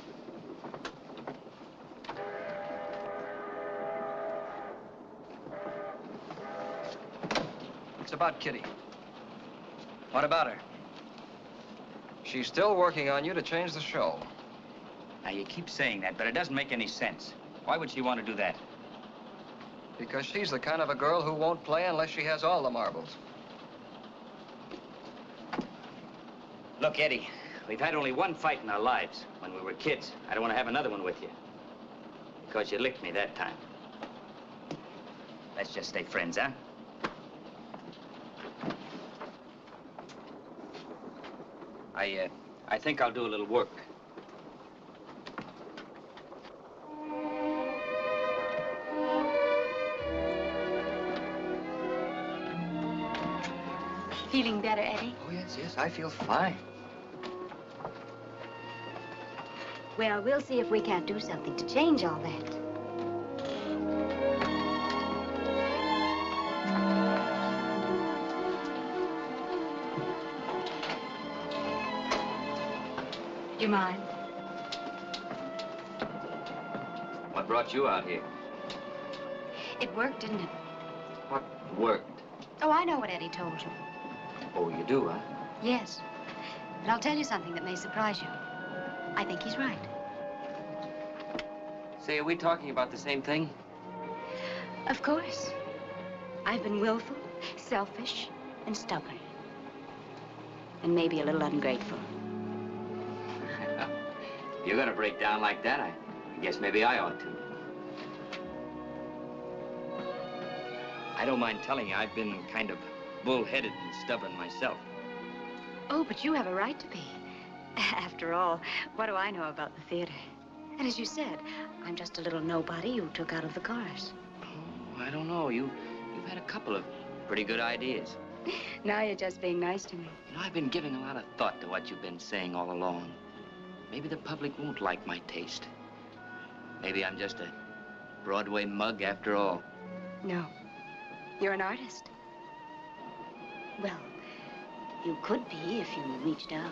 It's about Kitty. What about her? She's still working on you to change the show. Now, you keep saying that, but it doesn't make any sense. Why would she want to do that? Because she's the kind of a girl who won't play unless she has all the marbles. Look, Eddie, we've had only one fight in our lives when we were kids. I don't want to have another one with you. Because you licked me that time. Let's just stay friends, huh? I, uh, I think I'll do a little work. Feeling better, Eddie? Oh, yes, yes, I feel fine. Well, we'll see if we can't do something to change all that. Do you mind? What brought you out here? It worked, didn't it? What worked? Oh, I know what Eddie told you. Oh, you do, huh? Yes. But I'll tell you something that may surprise you. I think he's right. Say, are we talking about the same thing? Of course. I've been willful, selfish, and stubborn. And maybe a little ungrateful. [LAUGHS] If you're gonna break down like that, I guess maybe I ought to. I don't mind telling you, I've been kind of bullheaded and stubborn myself. Oh, but you have a right to be. [LAUGHS] After all, what do I know about the theater? And as you said, I'm just a little nobody you took out of the cars. Oh, I don't know. You, you've had a couple of pretty good ideas. [LAUGHS] Now you're just being nice to me. You know, I've been giving a lot of thought to what you've been saying all along. Maybe the public won't like my taste. Maybe I'm just a Broadway mug after all. No. You're an artist. Well, you could be if you reached out.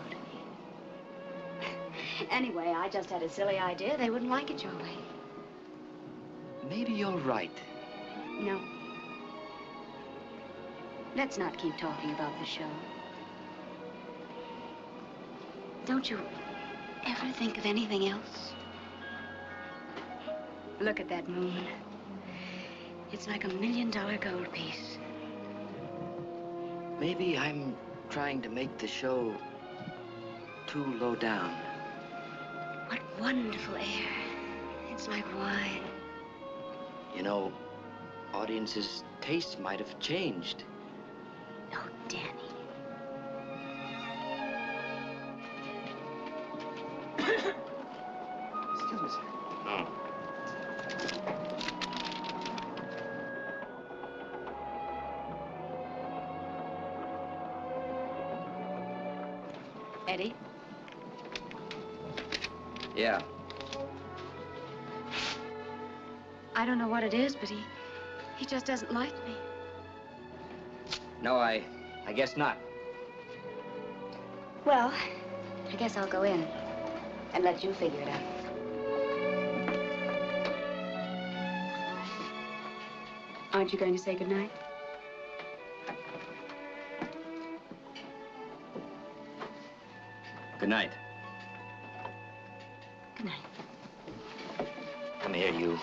Anyway, I just had a silly idea. They wouldn't like it your way. Maybe you're right. No. Let's not keep talking about the show. Don't you ever think of anything else? Look at that moon. It's like a million dollar gold piece. Maybe I'm trying to make the show too low down. Wonderful air. It's like wine. You know, audiences' tastes might have changed. Oh, Danny. Just doesn't like me. No, I... I guess not. Well, I guess I'll go in and let you figure it out. Aren't you going to say goodnight? Good night. Good night. Come here, you.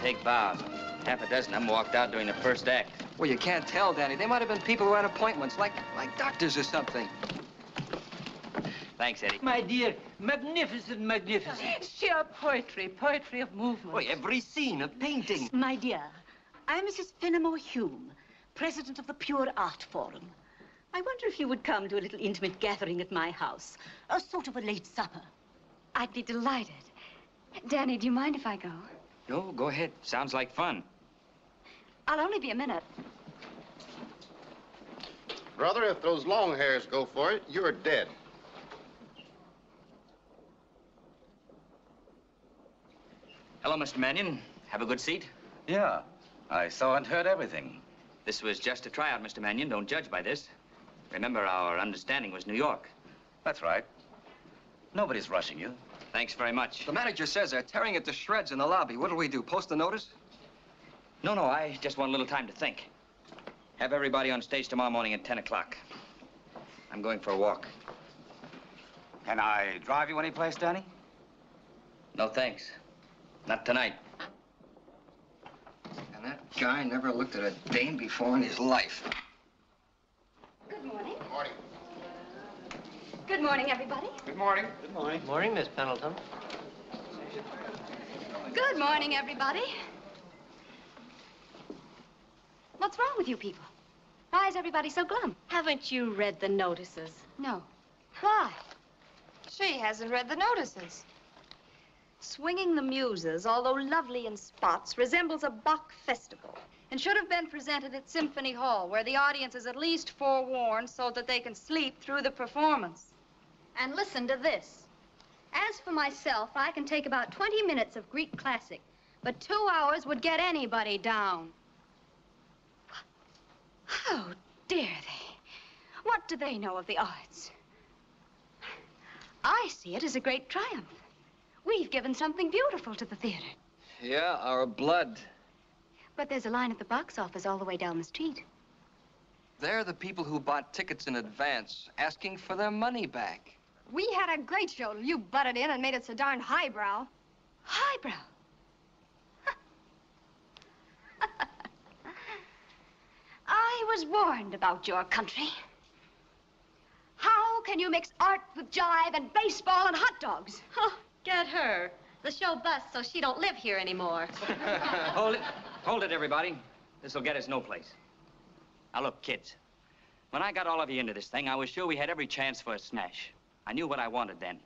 Take bows. Half a dozen of them walked out during the first act. Well, you can't tell, Danny. They might have been people who had appointments, like like doctors or something. Thanks, Eddie. My dear, magnificent, magnificent. Sheer poetry, poetry of movement. Boy, every scene, a painting. My dear, I'm Mrs. Fenimore Hume, president of the Pure Art Forum. I wonder if you would come to a little intimate gathering at my house, a sort of a late supper. I'd be delighted. Danny, do you mind if I go? No, go ahead. Sounds like fun. I'll only be a minute. Brother, if those long hairs go for it, you're dead. Hello, Mr. Mannion. Have a good seat. Yeah, I saw and heard everything. This was just a tryout, Mr. Mannion. Don't judge by this. Remember, our understanding was New York. That's right. Nobody's rushing you. Thanks very much. The manager says they're tearing it to shreds in the lobby. What'll we do, post a notice? No, no, I just want a little time to think. Have everybody on stage tomorrow morning at 10 o'clock. I'm going for a walk. Can I drive you anyplace, Danny? No, thanks. Not tonight. And that guy never looked at a dame before in his life. Good morning. Good morning. Good morning, everybody. Good morning. Good morning. Morning, Miss Pendleton. Good morning, everybody. What's wrong with you people? Why is everybody so glum? Haven't you read the notices? No. Why? She hasn't read the notices. Swinging the Muses, although lovely in spots, resembles a Bach festival. And should have been presented at Symphony Hall, where the audience is at least forewarned so that they can sleep through the performance. And listen to this. As for myself, I can take about 20 minutes of Greek classic, but two hours would get anybody down. How dare they? What do they know of the arts? I see it as a great triumph. We've given something beautiful to the theater. Yeah, our blood. But there's a line at the box office all the way down the street. They're the people who bought tickets in advance, asking for their money back. We had a great show till you butted in and made it so darn highbrow. Highbrow? [LAUGHS] I was warned about your country. How can you mix art with jive and baseball and hot dogs? [LAUGHS] Oh, get her. The show busts, so she don't live here anymore. [LAUGHS] Hold it. Hold it, everybody. This'll get us no place. Now, look, kids. When I got all of you into this thing, I was sure we had every chance for a smash. I knew what I wanted then.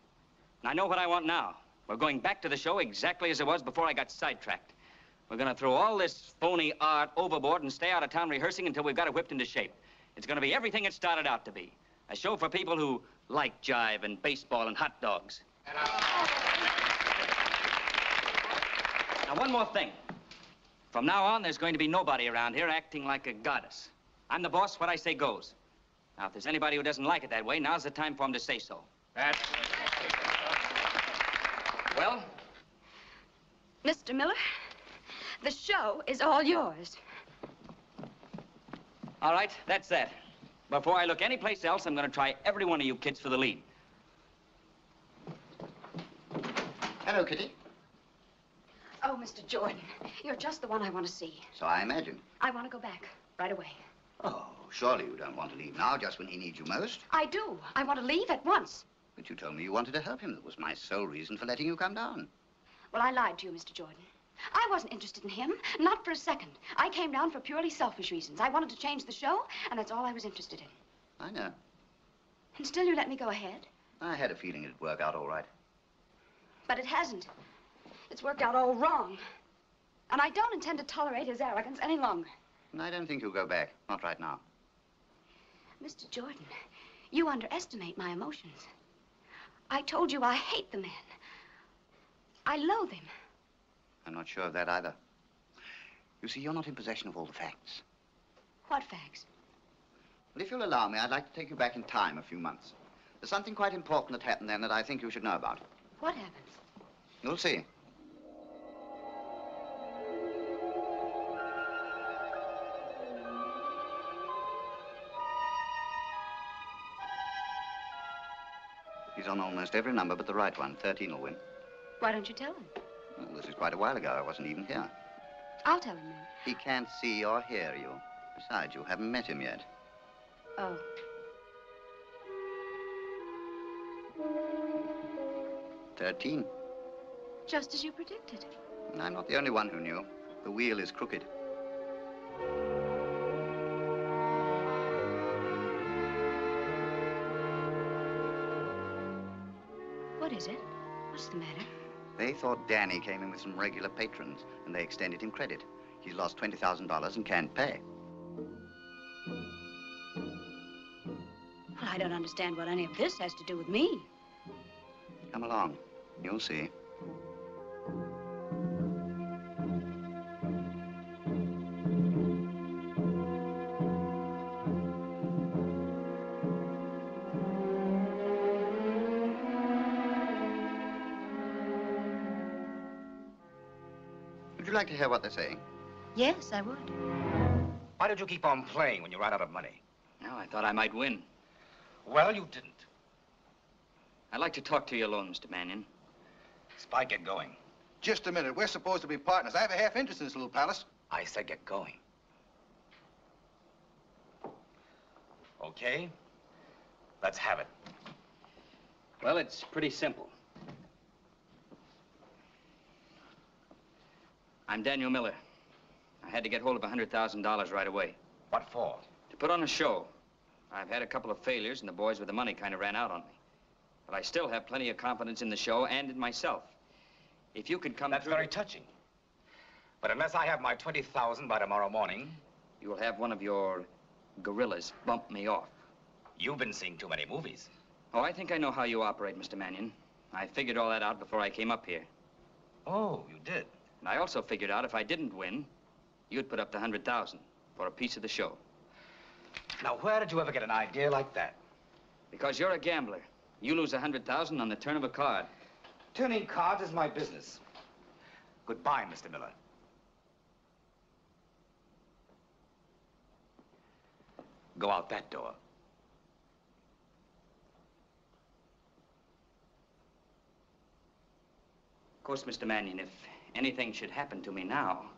And I know what I want now. We're going back to the show exactly as it was before I got sidetracked. We're gonna throw all this phony art overboard and stay out of town rehearsing until we've got it whipped into shape. It's gonna be everything it started out to be. A show for people who like jive and baseball and hot dogs. Now, one more thing. From now on, there's going to be nobody around here acting like a goddess. I'm the boss. What I say goes. Now, if there's anybody who doesn't like it that way, now's the time for him to say so. That's... Well, Mr. Miller, the show is all yours. all right, that's that. Before I look anyplace else, I'm going to try every one of you kids for the lead. Hello, Kitty. Oh, Mr. Jordan, you're just the one I want to see. So I imagine. I want to go back right away. Oh, surely you don't want to leave now, just when he needs you most. I do. I want to leave at once. But you told me you wanted to help him. That was my sole reason for letting you come down. Well, I lied to you, Mr. Jordan. I wasn't interested in him, not for a second. I came down for purely selfish reasons. I wanted to change the show, and that's all I was interested in. I know. And still you let me go ahead? I had a feeling it'd work out all right. But it hasn't. It's worked out all wrong. And I don't intend to tolerate his arrogance any longer. And I don't think you'll go back. Not right now. Mr. Jordan, you underestimate my emotions. I told you I hate the man. I loathe him. I'm not sure of that either. You see, you're not in possession of all the facts. What facts? Well, if you'll allow me, I'd like to take you back in time a few months. There's something quite important that happened then that I think you should know about. What happened? You'll see. He's on almost every number but the right one. 13 will win. Why don't you tell him? Well, this is quite a while ago. I wasn't even here. I'll tell him then. He can't see or hear you. Besides, you haven't met him yet. Oh. Thirteen. Just as you predicted. And I'm not the only one who knew. The wheel is crooked. Is it? What's the matter? They thought Danny came in with some regular patrons, and they extended him credit. He's lost $20,000 and can't pay. Well, I don't understand what any of this has to do with me. Come along. You'll see. Like to hear what they're saying? Yes, I would. Why did you keep on playing when you ran out of money? No, I thought I might win. Well, you didn't. I'd like to talk to you alone, Mr. Mannion. Spike, get going. Just a minute. We're supposed to be partners. I have a half interest in this little palace. I said get going. Okay. Let's have it. Well, it's pretty simple. I'm Daniel Miller. I had to get hold of $100,000 right away. What for? To put on a show. I've had a couple of failures, and the boys with the money kind of ran out on me. But I still have plenty of confidence in the show and in myself. If you could come That's very touching. But unless I have my 20,000 by tomorrow morning, You will have one of your gorillas bump me off. you've been seeing too many movies. Oh, I think I know how you operate, Mr. Mannion. I figured all that out before I came up here. Oh, you did? And I also figured out if I didn't win, you'd put up the 100000 for a piece of the show. Now, where did you ever get an idea like that? Because you're a gambler. You lose a 100000 on the turn of a card. Turning cards is my business. Goodbye, Mr. Miller. Go out that door. Of course, Mr. Mannion, if anything should happen to me now,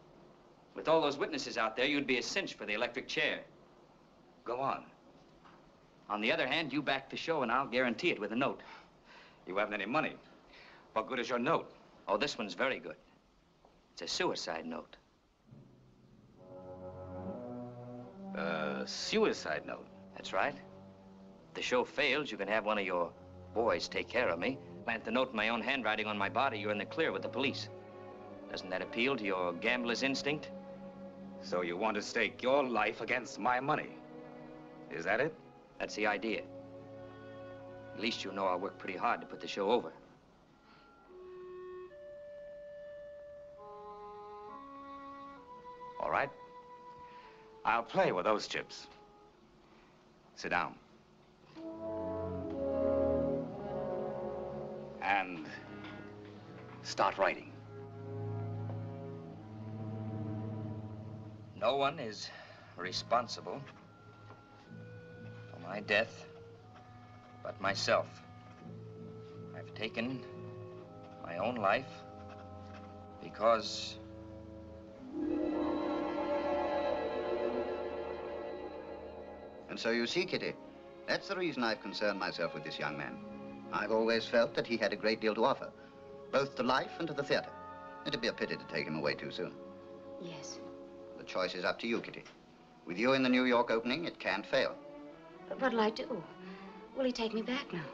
with all those witnesses out there, you'd be a cinch for the electric chair. Go on. On the other hand, you back the show, and I'll guarantee it with a note. You haven't any money. What good is your note? Oh, this one's very good. It's a suicide note. A suicide note? That's right. If the show fails, you can have one of your boys take care of me. Plant the note in my own handwriting on my body, you're in the clear with the police. Doesn't that appeal to your gambler's instinct? So you want to stake your life against my money? Is that it? That's the idea. At least you know I'll work pretty hard to put the show over. All right. I'll play with those chips. Sit down. And start writing. No one is responsible for my death but myself. I've taken my own life because And so you see, Kitty, that's the reason I've concerned myself with this young man. I've always felt that he had a great deal to offer, both to life and to the theater. It'd be a pity to take him away too soon. Yes. The choice is up to you, Kitty. With you in the New York opening, it can't fail. But what'll I do? Will he take me back now?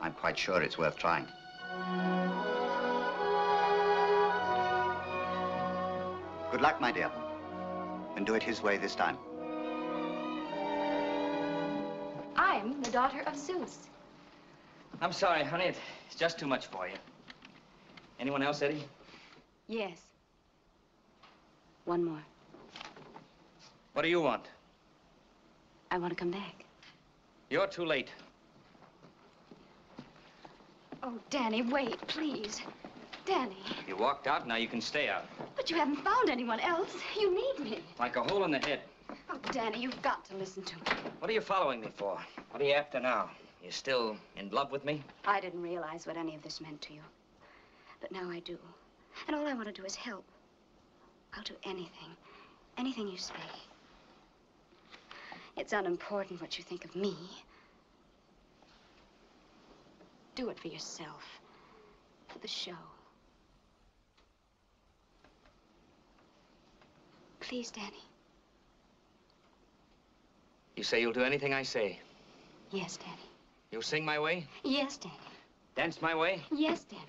I'm quite sure it's worth trying. Good luck, my dear. And do it his way this time. I'm the daughter of Zeus. I'm sorry, honey. It's just too much for you. Anyone else, Eddie? Yes. One more. What do you want? I want to come back. You're too late. Oh, Danny, wait, please. Danny, You walked out, now you can stay out. but you haven't found anyone else. You need me. Like a hole in the head. Oh, Danny, you've got to listen to me. What are you following me for? What are you after now? You still in love with me? I didn't realize what any of this meant to you. But now I do. And all I want to do is help. I'll do anything. Anything you say. It's unimportant what you think of me. Do it for yourself. For the show. Please, Danny. You say you'll do anything I say. Yes, Danny. You'll sing my way? Yes, Danny. Dance my way? Yes, Danny.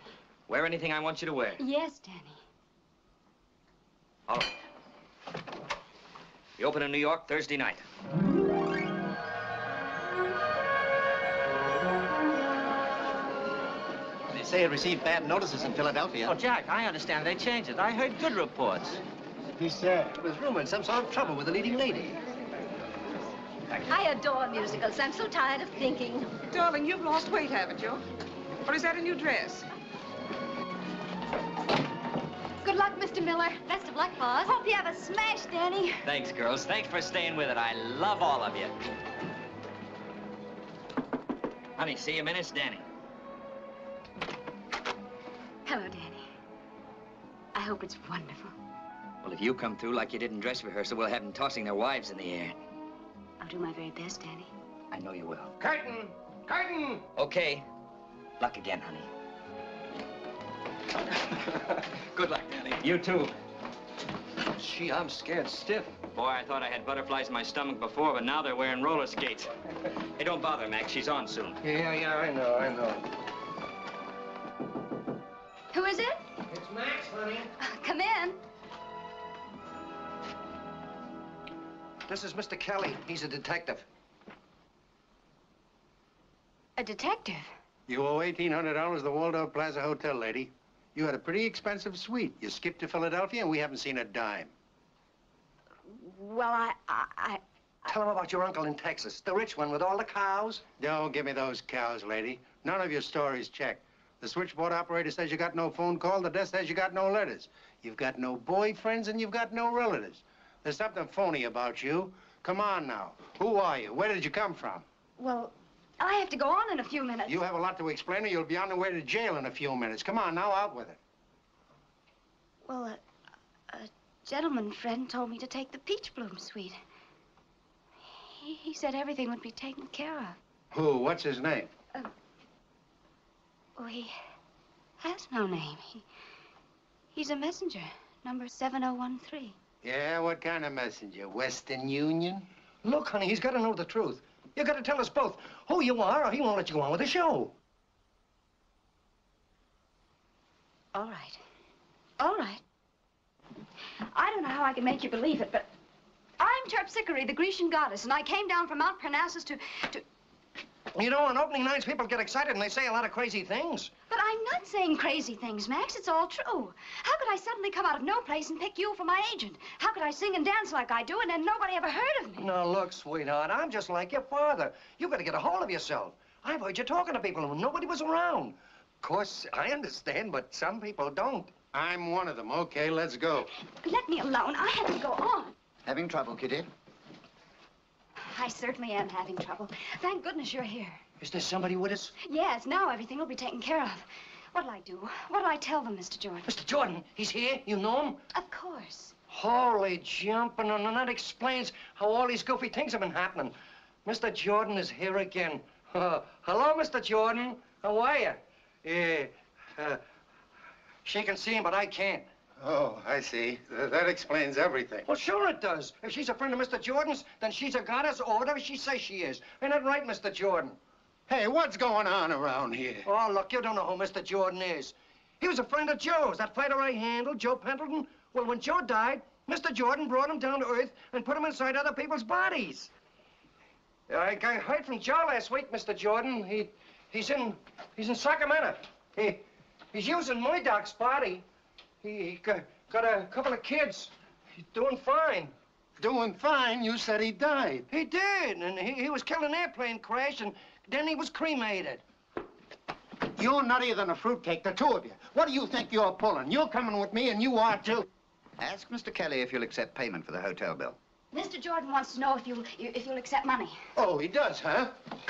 Wear anything I want you to wear? Yes, Danny. All right. You open in New York Thursday night. Say it received bad notices in Philadelphia. Oh, Jack, I understand they changed it. I heard good reports. He said. It was rumored some sort of trouble with a leading lady. I adore musicals. I'm so tired of thinking. Darling, you've lost weight, haven't you? Or is that a new dress? Good luck, Mr. Miller. Best of luck, Paws. Hope you have a smash, Danny. Thanks, girls. Thanks for staying with it. I love all of you. Honey, see you in minutes, Danny. Hope it's wonderful. Well, if you come through like you did in dress rehearsal, we'll have them tossing their wives in the air. I'll do my very best, Danny. I know you will. Curtain! Curtain! Okay. Luck again, honey. Good luck, Danny. You too. Gee, I'm scared stiff. Boy, I thought I had butterflies in my stomach before, but now they're wearing roller skates. hey, don't bother, Max. She's on soon. Yeah, yeah, I know, I know. Who is it? It's Max, honey. Uh, come in. This is Mr. Kelly. He's a detective. A detective? You owe $1,800 to the Waldorf Plaza Hotel, lady. You had a pretty expensive suite. You skipped to Philadelphia, and we haven't seen a dime. Well, I, I, I... Tell him about your uncle in Texas, the rich one with all the cows. Don't give me those cows, lady. None of your stories check. The switchboard operator says you got no phone call. The desk says you got no letters. You've got no boyfriends, and you've got no relatives. There's something phony about you. Come on now. Who are you? Where did you come from? Well, I have to go on in a few minutes. You have a lot to explain, or you'll be on the way to jail in a few minutes. Come on now, out with it. Well, a, a gentleman friend told me to take the Peach Bloom suite. He, he said everything would be taken care of. Who? What's his name? Um, Oh, he has no name. He, he's a messenger, number 7013. Yeah, what kind of messenger? Western Union? Look, honey, he's got to know the truth. You got to tell us both who you are, or he won't let you go on with the show. All right. All right. I don't know how I can make you believe it, but I'm Terpsichore, the Grecian goddess, and I came down from Mount Parnassus to, to... You know, on opening nights, people get excited and they say a lot of crazy things. But I'm not saying crazy things, Max. It's all true. How could I suddenly come out of no place and pick you for my agent? How could I sing and dance like I do and then nobody ever heard of me? Now, look, sweetheart, I'm just like your father. You've got to get a hold of yourself. I've heard you talking to people when nobody was around. Of course, I understand, but some people don't. I'm one of them. Okay, let's go. Let me alone. I have to go on. Having trouble, Kitty? I certainly am having trouble. Thank goodness you're here. Is there somebody with us? Yes, now everything will be taken care of. What'll I do? What'll I tell them, Mr. Jordan? Mr. Jordan, he's here? You know him? Of course. Holy jumping, and that explains how all these goofy things have been happening. Mr. Jordan is here again. Uh, [LAUGHS] hello, Mr. Jordan. How are you? Yeah, uh, she can see him, but I can't. Oh, I see. Th that explains everything. Well, sure it does. If she's a friend of Mr. Jordan's, then she's a goddess or whatever she says she is. Ain't that right, Mr. Jordan? Hey, what's going on around here? Oh, look, you don't know who Mr. Jordan is. He was a friend of Joe's, that fighter I handled, Joe Pendleton. Well, when Joe died, Mr. Jordan brought him down to Earth and put him inside other people's bodies. I, I heard from Joe last week, Mr. Jordan. He, he's in, he's in Sacramento. He, he's using Murdock's body. He, he got, got a couple of kids. He's doing fine. Doing fine? You said he died. He did, and he, he was killed in an airplane crash, and then he was cremated. You're nuttier than a fruitcake, the two of you. What do you think you're pulling? You're coming with me, and you are too. Ask Mr. Kelly if you'll accept payment for the hotel bill. Mr. Jordan wants to know if you'll if you'll accept money. Oh, he does, huh?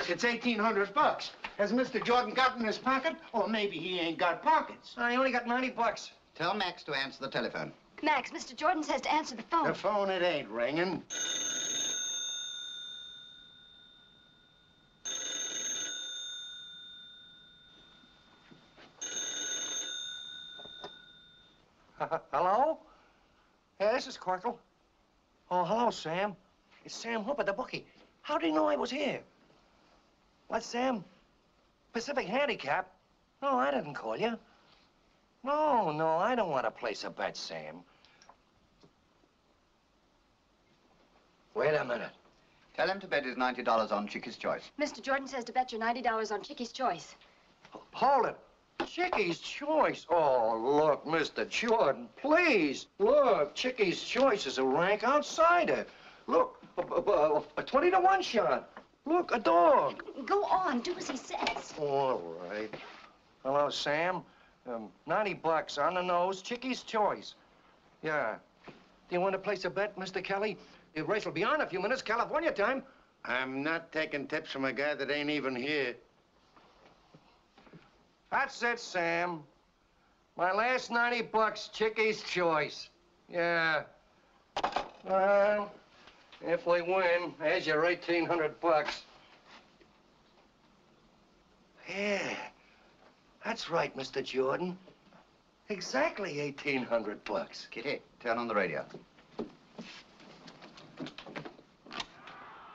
It's 1,800 bucks. Has Mr. Jordan got in his pocket? Or maybe he ain't got pockets. I only got 90 bucks. Tell Max to answer the telephone. Max, Mr. Jordan says to answer the phone. The phone, it ain't ringing. [LAUGHS] hello? Yeah, this is Corkle. Oh, hello, Sam. It's Sam Hooper, the bookie. How did he know I was here? What, Sam? Pacific Handicap? No, I didn't call you. No, no, I don't want to place a bet, Sam. Wait a minute. Tell him to bet his $90 on Chicky's Choice. Mr. Jordan says to bet your $90 on Chicky's Choice. Hold it. Chicky's Choice. Oh, look, Mr. Jordan, please. Look, Chicky's Choice is a rank outsider. Look, a, a, a 20 to 1 shot. Look, a dog. Go on, do as he says. All right. Hello, Sam. Um, 90 bucks on the nose, Chickie's Choice. Yeah. Do you want to place a bet, Mr. Kelly? The race will be on in a few minutes, California time. I'm not taking tips from a guy that ain't even here. That's it, Sam. My last 90 bucks, Chickie's Choice. Yeah. Well, if we win, there's your 1,800 bucks. Yeah. That's right, Mr. Jordan. Exactly 1,800 bucks. Kitty, turn on the radio.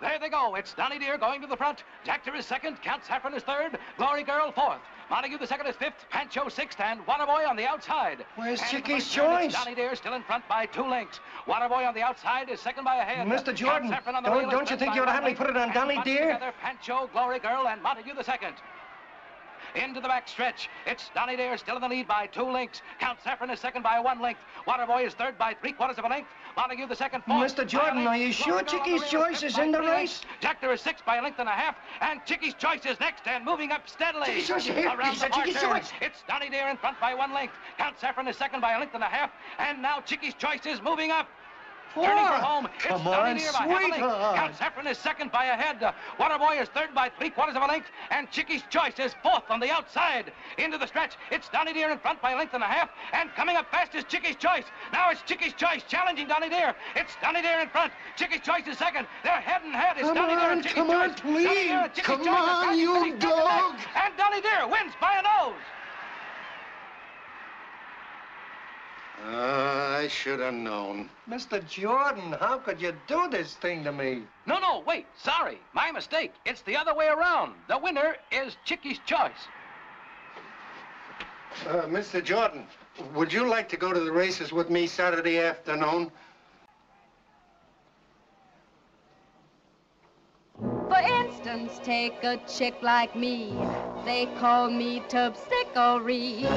There they go. It's Donny Deer going to the front. Jactor is second. Count Saffron is third. Glory Girl fourth. Montague the second is fifth. Pancho sixth. And Waterboy on the outside. Where's And Chicky's Choice? Donny Deer still in front by two lengths. Waterboy on the outside is second by a head. Mr. Jordan, Saffron on the don't- don't you think you ought to have me put it on Donny Deer? Together, Pancho, Glory Girl, and Montague the second. Into the back stretch. It's Donny Dare still in the lead by two lengths. Count Saffron is second by one length. Waterboy is third by three quarters of a length. Montague the second, fourth. Mr. Jordan, are you sure Chicky's Choice is in the race? lengths. Is sixth by a length and a half. And Chicky's Choice is next and moving up steadily. Chicky's Choice, here. Around He the Chicky's. Choice. It's Donny Dare in front by one length. Count Saffron is second by a length and a half. And now Chicky's Choice is moving up. Turning for home. Come it's Donny on, Deer by half a length. sweetheart. Count Saffron is second by a head. Uh, Waterboy is third by three quarters of a length. And Chicky's Choice is fourth on the outside. Into the stretch. It's Donny Deer in front by a length and a half. And coming up fast is Chicky's Choice. Now it's Chicky's Choice challenging Donny Deer. It's Donny Deer in front. Chicky's Choice is second. They're head and head. It's Come Donny Deer and Chicky's come on, Choice. Deer and please. Come on, you finishing second match. dog. And Donny Deer wins by a nose. Uh, I should have known. Mr. Jordan, how could you do this thing to me? No, no, wait. Sorry. My mistake. It's the other way around. The winner is Chicky's Choice. Uh, Mr. Jordan, would you like to go to the races with me Saturday afternoon? Instance, take a chick like me. They call me Terpsichore.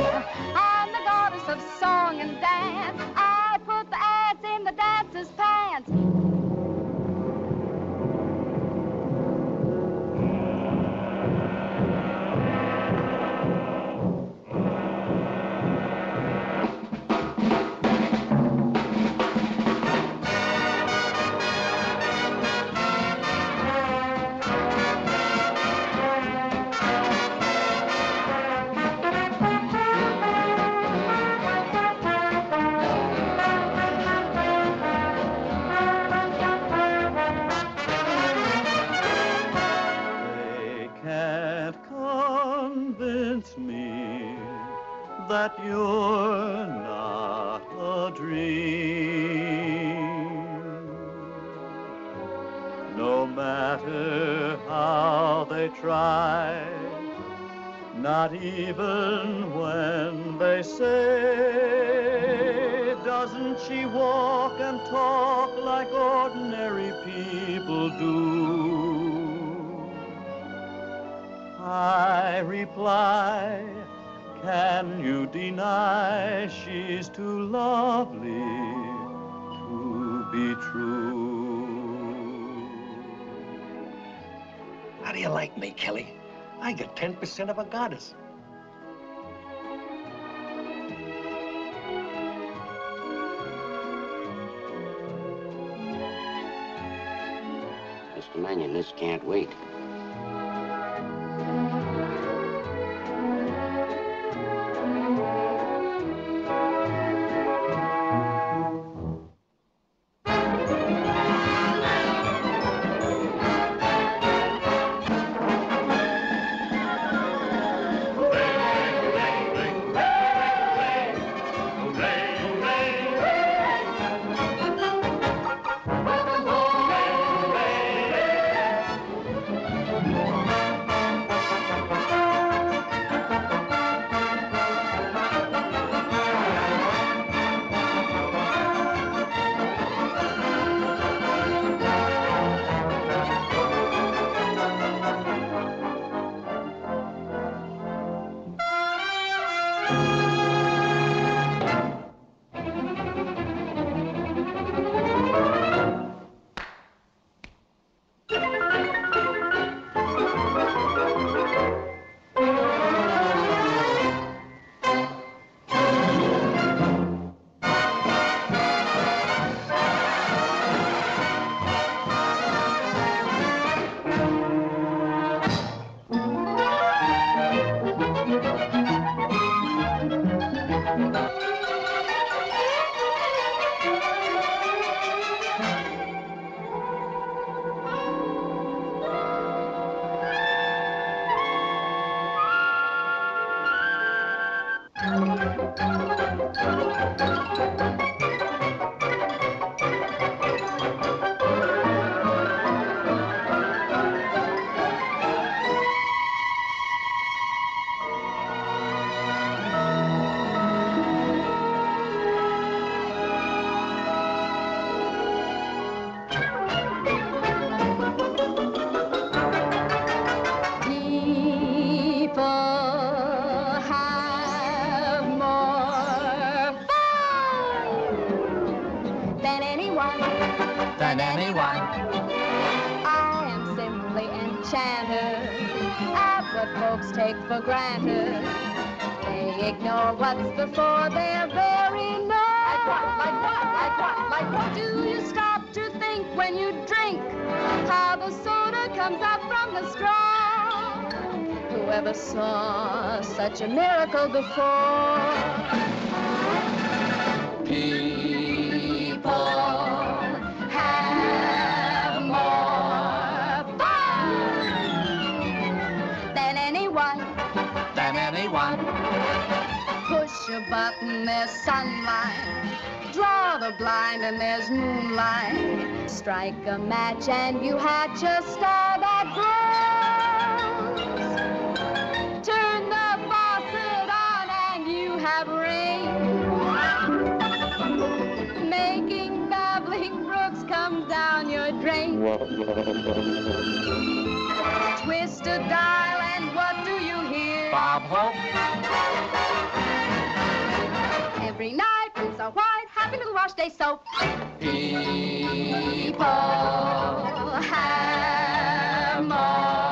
I'm the goddess of song and dance. I put the ads in the dancers' pants. Not even when they say, Doesn't she walk and talk like ordinary people do? I reply, can you deny she's too lovely to be true? How do you like me, Kelly? I get 10% of a goddess. Mr. Mannion, this can't wait. Comes out from the straw? Whoever saw such a miracle before? People have more fun than anyone. Than anyone. Push a button, there's sunlight. Draw the blind and there's moonlight. Strike a match and you hatch a star Twist a dial and what do you hear? Bob Hope. Every night it's a white, happy little wash day soap. People have more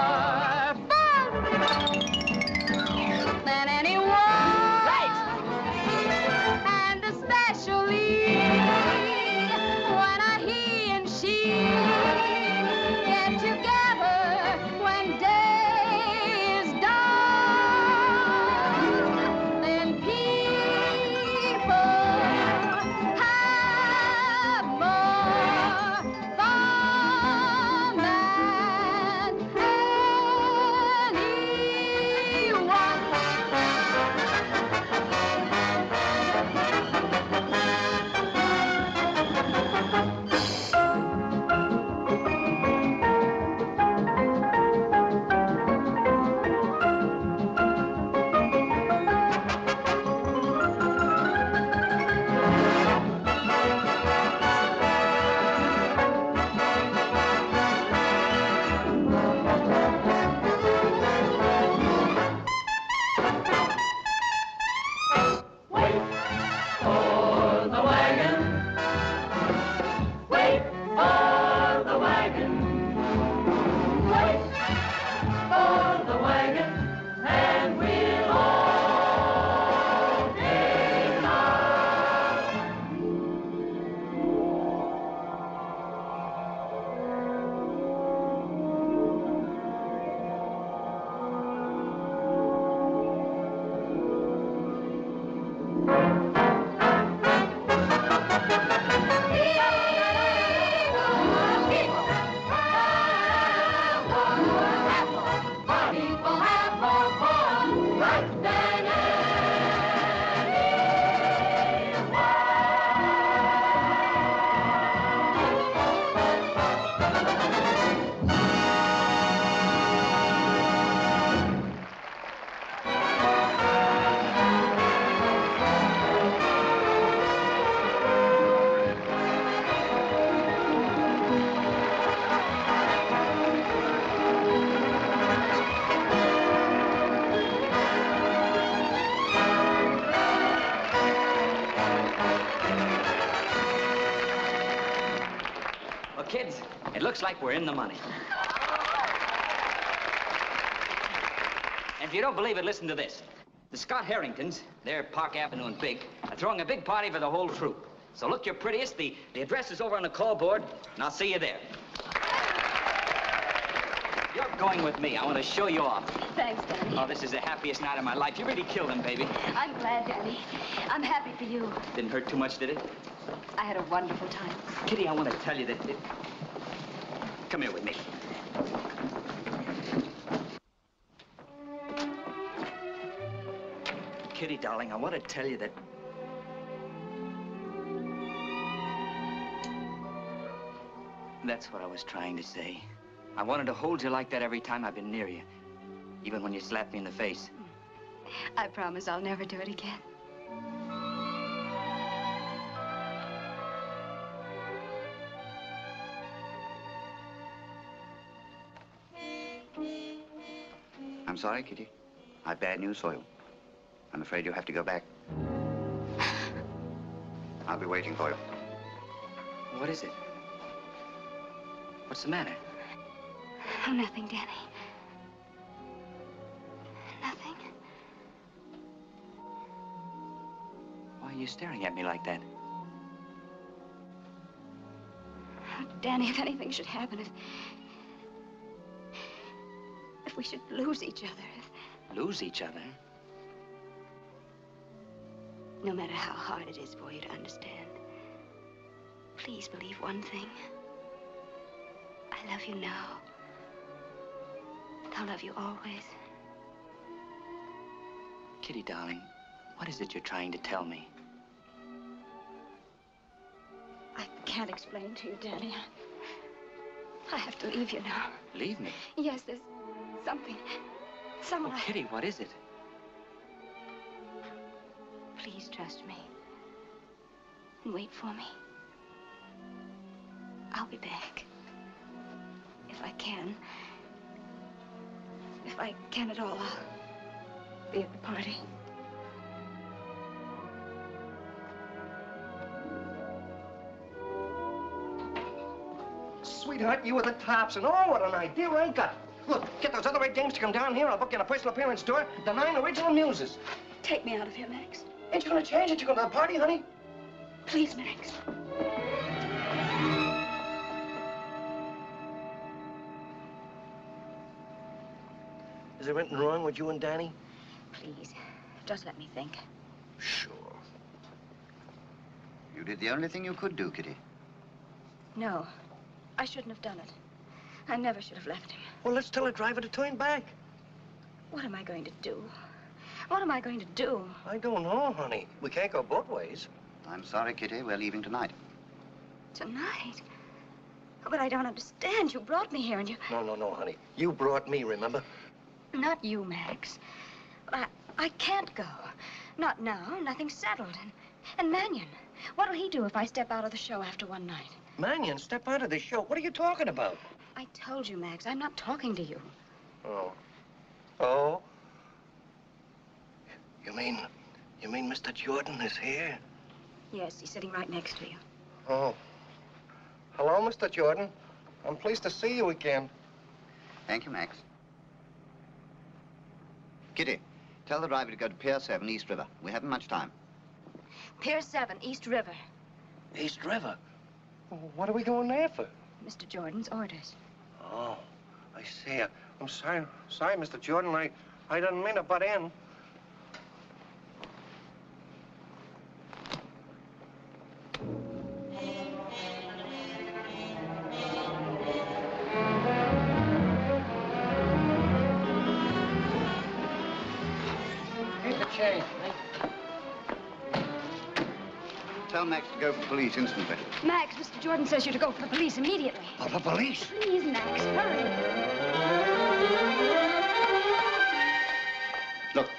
in the money. And if you don't believe it, listen to this. The Scott Harringtons, they're Park Avenue and Big, are throwing a big party for the whole troupe. So look your prettiest. The, the address is over on the call board, and I'll see you there. You're going with me. I want to show you off. Thanks, Danny. Oh, this is the happiest night of my life. You really killed him, baby. I'm glad, Danny. I'm happy for you. Didn't hurt too much, did it? I had a wonderful time. Kitty, I want to tell you that... It... Come here with me. Kitty, darling, I want to tell you that... That's what I was trying to say. I wanted to hold you like that every time I've been near you. Even when you slapped me in the face. I promise I'll never do it again. Sorry, Kitty. I've bad news for you. I'm afraid you'll have to go back. [LAUGHS] I'll be waiting for you. What is it? What's the matter? Oh, nothing, Danny. Nothing. Why are you staring at me like that? Oh, Danny, if anything should happen, if... If we should lose each other. Lose each other? No matter how hard it is for you to understand, please believe one thing. I love you now. I'll love you always. Kitty, darling, what is it you're trying to tell me? I can't explain to you, Danny. I have to leave you now. Leave me? Yes, there's something. Someone Oh, I... Kitty, what is it? Please trust me. And wait for me. I'll be back. If I can. If I can at all, I'll be at the party. Sweetheart, you were the tops, and oh, what an idea I got. Look, get those other eight dames to come down here. I'll book you in a personal appearance tour. The nine original muses. Take me out of here, Max. Ain't you gonna change it? You going to the party, honey? Please, Max. Is there anything wrong with you and Danny? Please, just let me think. Sure. You did the only thing you could do, Kitty. No, I shouldn't have done it. I never should have left him. Well, let's tell the driver to turn back. What am I going to do? What am I going to do? I don't know, honey. We can't go both ways. I'm sorry, Kitty. We're leaving tonight. Tonight? Oh, but I don't understand. You brought me here and you... No, no, no, honey. You brought me, remember? Not you, Max. I, I can't go. Not now. Nothing's settled. And, and Mannion. What'll he do if I step out of the show after one night? Mannion, step out of the show. What are you talking about? I told you, Max, I'm not talking to you. Oh. Oh? You mean, you mean Mr. Jordan is here? Yes, he's sitting right next to you. Oh. Hello, Mr. Jordan. I'm pleased to see you again. Thank you, Max. Kitty, tell the driver to go to Pier 7, East River. We haven't much time. Pier 7, East River. East River? What are we going there for? Mr. Jordan's orders. Oh, I see. I'm sorry, sorry, Mr. Jordan. I, I didn't mean to butt in. Go for the police instantly. Max, Mr. Jordan says you're to go for the police immediately. For the police? Please, Max, hurry. Look.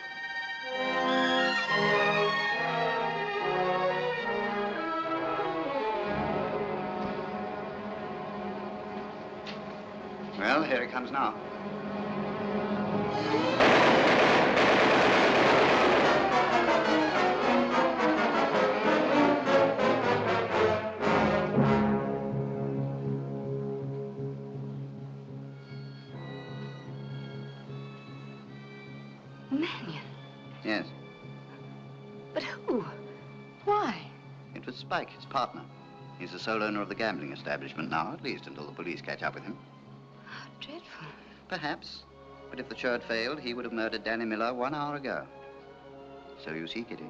Well, here he comes now. Spike, his partner. He's the sole owner of the gambling establishment now, at least until the police catch up with him. How dreadful. Perhaps. But if the church failed, he would have murdered Danny Miller one hour ago. So you see, Kitty,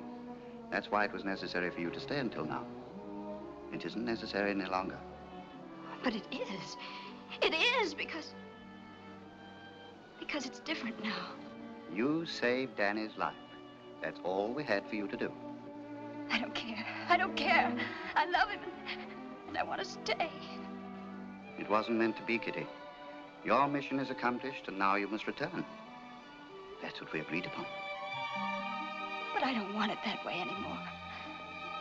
that's why it was necessary for you to stay until now. It isn't necessary any longer. But it is. It is because. Because it's different now. You saved Danny's life. That's all we had for you to do. I don't care. I don't care. I love him and, I want to stay. It wasn't meant to be, Kitty. Your mission is accomplished, and now you must return. That's what we agreed upon. But I don't want it that way anymore.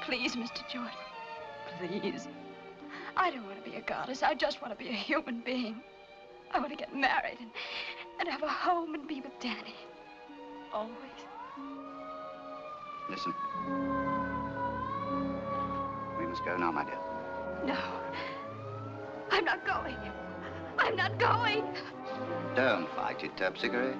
Please, Mr. Jordan. Please. I don't want to be a goddess. I just want to be a human being. I want to get married and, and have a home and be with Danny. Always. Listen. Must go now, my dear. No. I'm not going. I'm not going. Don't fight it, Terpsichore.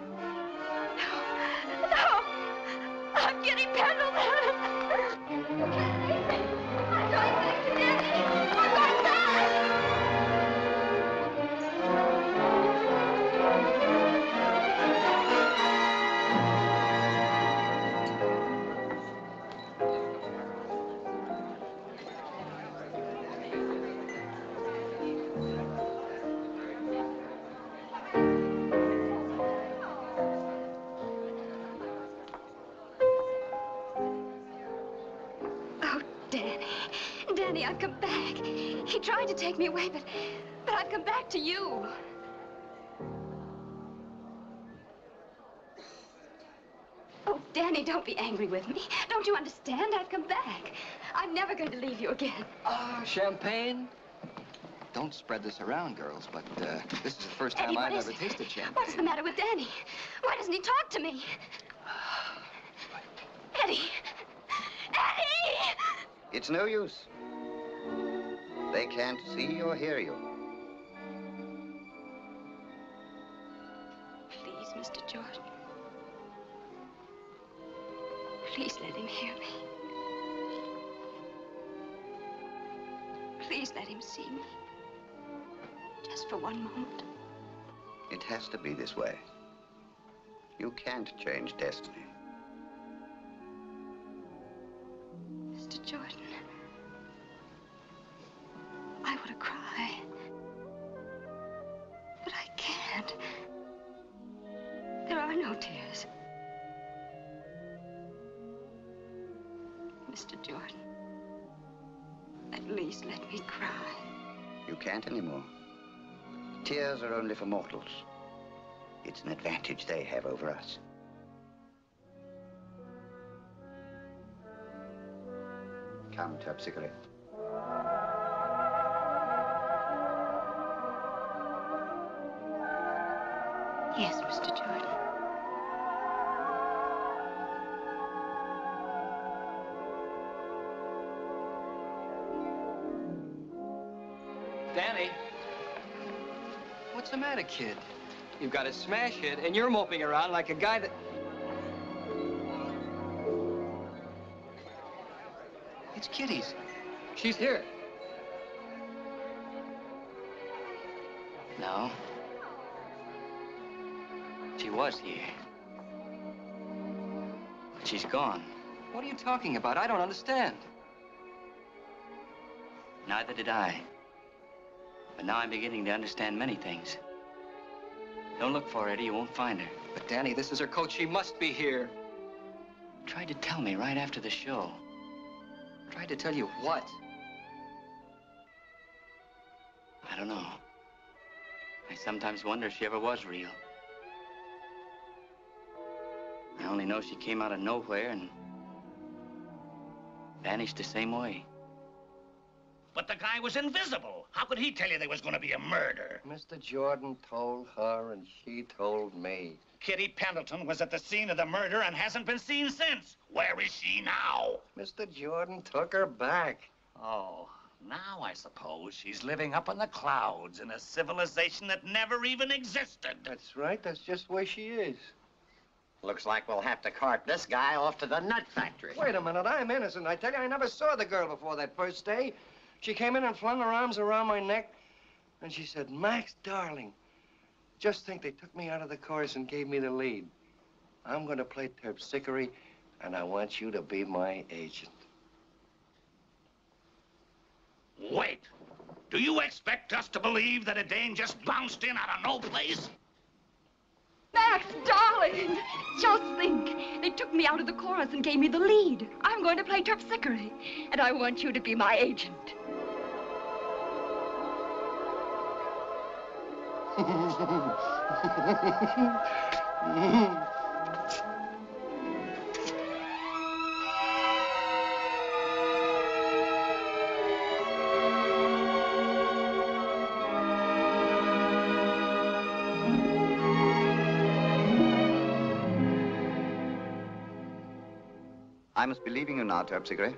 Take me away, but, but I've come back to you. Oh, Danny, don't be angry with me. Don't you understand? I've come back. I'm never going to leave you again. Ah, champagne? Don't spread this around, girls, but uh, this is the first time Eddie, what I've is ever tasted champagne. What's the matter with Danny? Why doesn't he talk to me? Eddie! Eddie! It's no use. They can't see or hear you. Please, Mr. George. Please let him hear me. Please let him see me. Just for one moment. It has to be this way. You can't change destiny. No tears. Mr. Jordan. At least let me cry. You can't anymore. Tears are only for mortals. It's an advantage they have over us. Come, Terpsichore. Kid? You've got a smash hit, and you're moping around like a guy that... It's Kitty's. She's here. No. She was here. But she's gone. What are you talking about? I don't understand. Neither did I. But now I'm beginning to understand many things. Don't look for her, Eddie. You won't find her. But, Danny, this is her coat. She must be here. Tried to tell me right after the show. Tried to tell you what? I don't know. I sometimes wonder if she ever was real. I only know she came out of nowhere and vanished the same way. But the guy was invisible. How could he tell you there was going to be a murder? Mr. Jordan told her, and she told me. Kitty Pendleton was at the scene of the murder and hasn't been seen since. Where is she now? Mr. Jordan took her back. Oh, now I suppose she's living up in the clouds in a civilization that never even existed. That's right. That's just where she is. Looks like we'll have to cart this guy off to the nut factory. Wait a minute, I'm innocent. I tell you, I never saw the girl before that first day. She came in and flung her arms around my neck, and she said, Max, darling, just think they took me out of the chorus and gave me the lead. I'm going to play Terpsichore, and I want you to be my agent. Wait. Do you expect us to believe that a dame just bounced in out of no place? Max, darling, just think. They took me out of the chorus and gave me the lead. I'm going to play Terpsichore, and I want you to be my agent. I must be leaving you now, Terpsichore.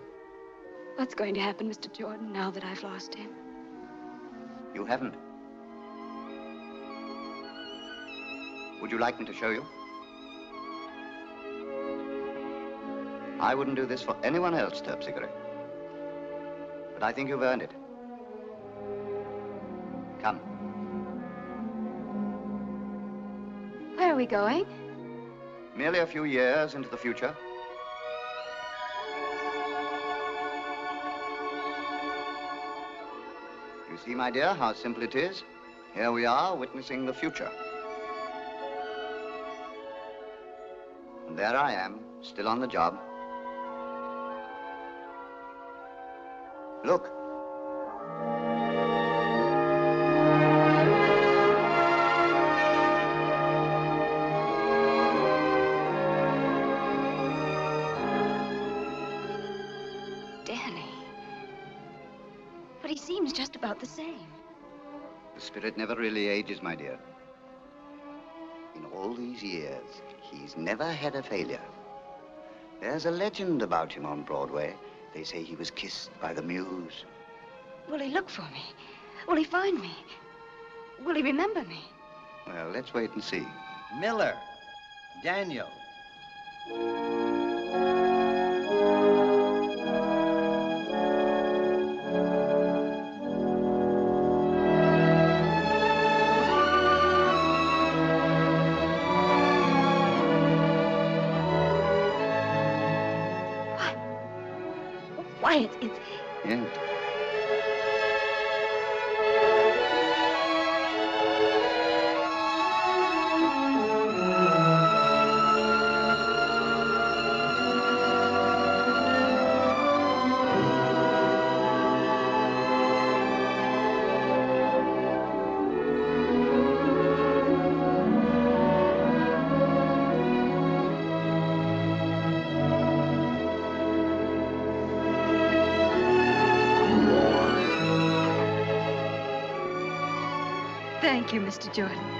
What's going to happen, Mr. Jordan, now that I've lost him? You haven't. Would you like me to show you? I wouldn't do this for anyone else, Terpsichore. But I think you've earned it. Come. Where are we going? Merely a few years into the future. You see, my dear, how simple it is. Here we are, witnessing the future. There I am, still on the job. Look. Danny. But he seems just about the same. The spirit never really ages, my dear. In all these years, he's never had a failure. There's a legend about him on Broadway. They say he was kissed by the muse. Will he look for me? Will he find me? Will he remember me? Well, let's wait and see. Miller. Daniel. Why, it's, Mr. Jordan.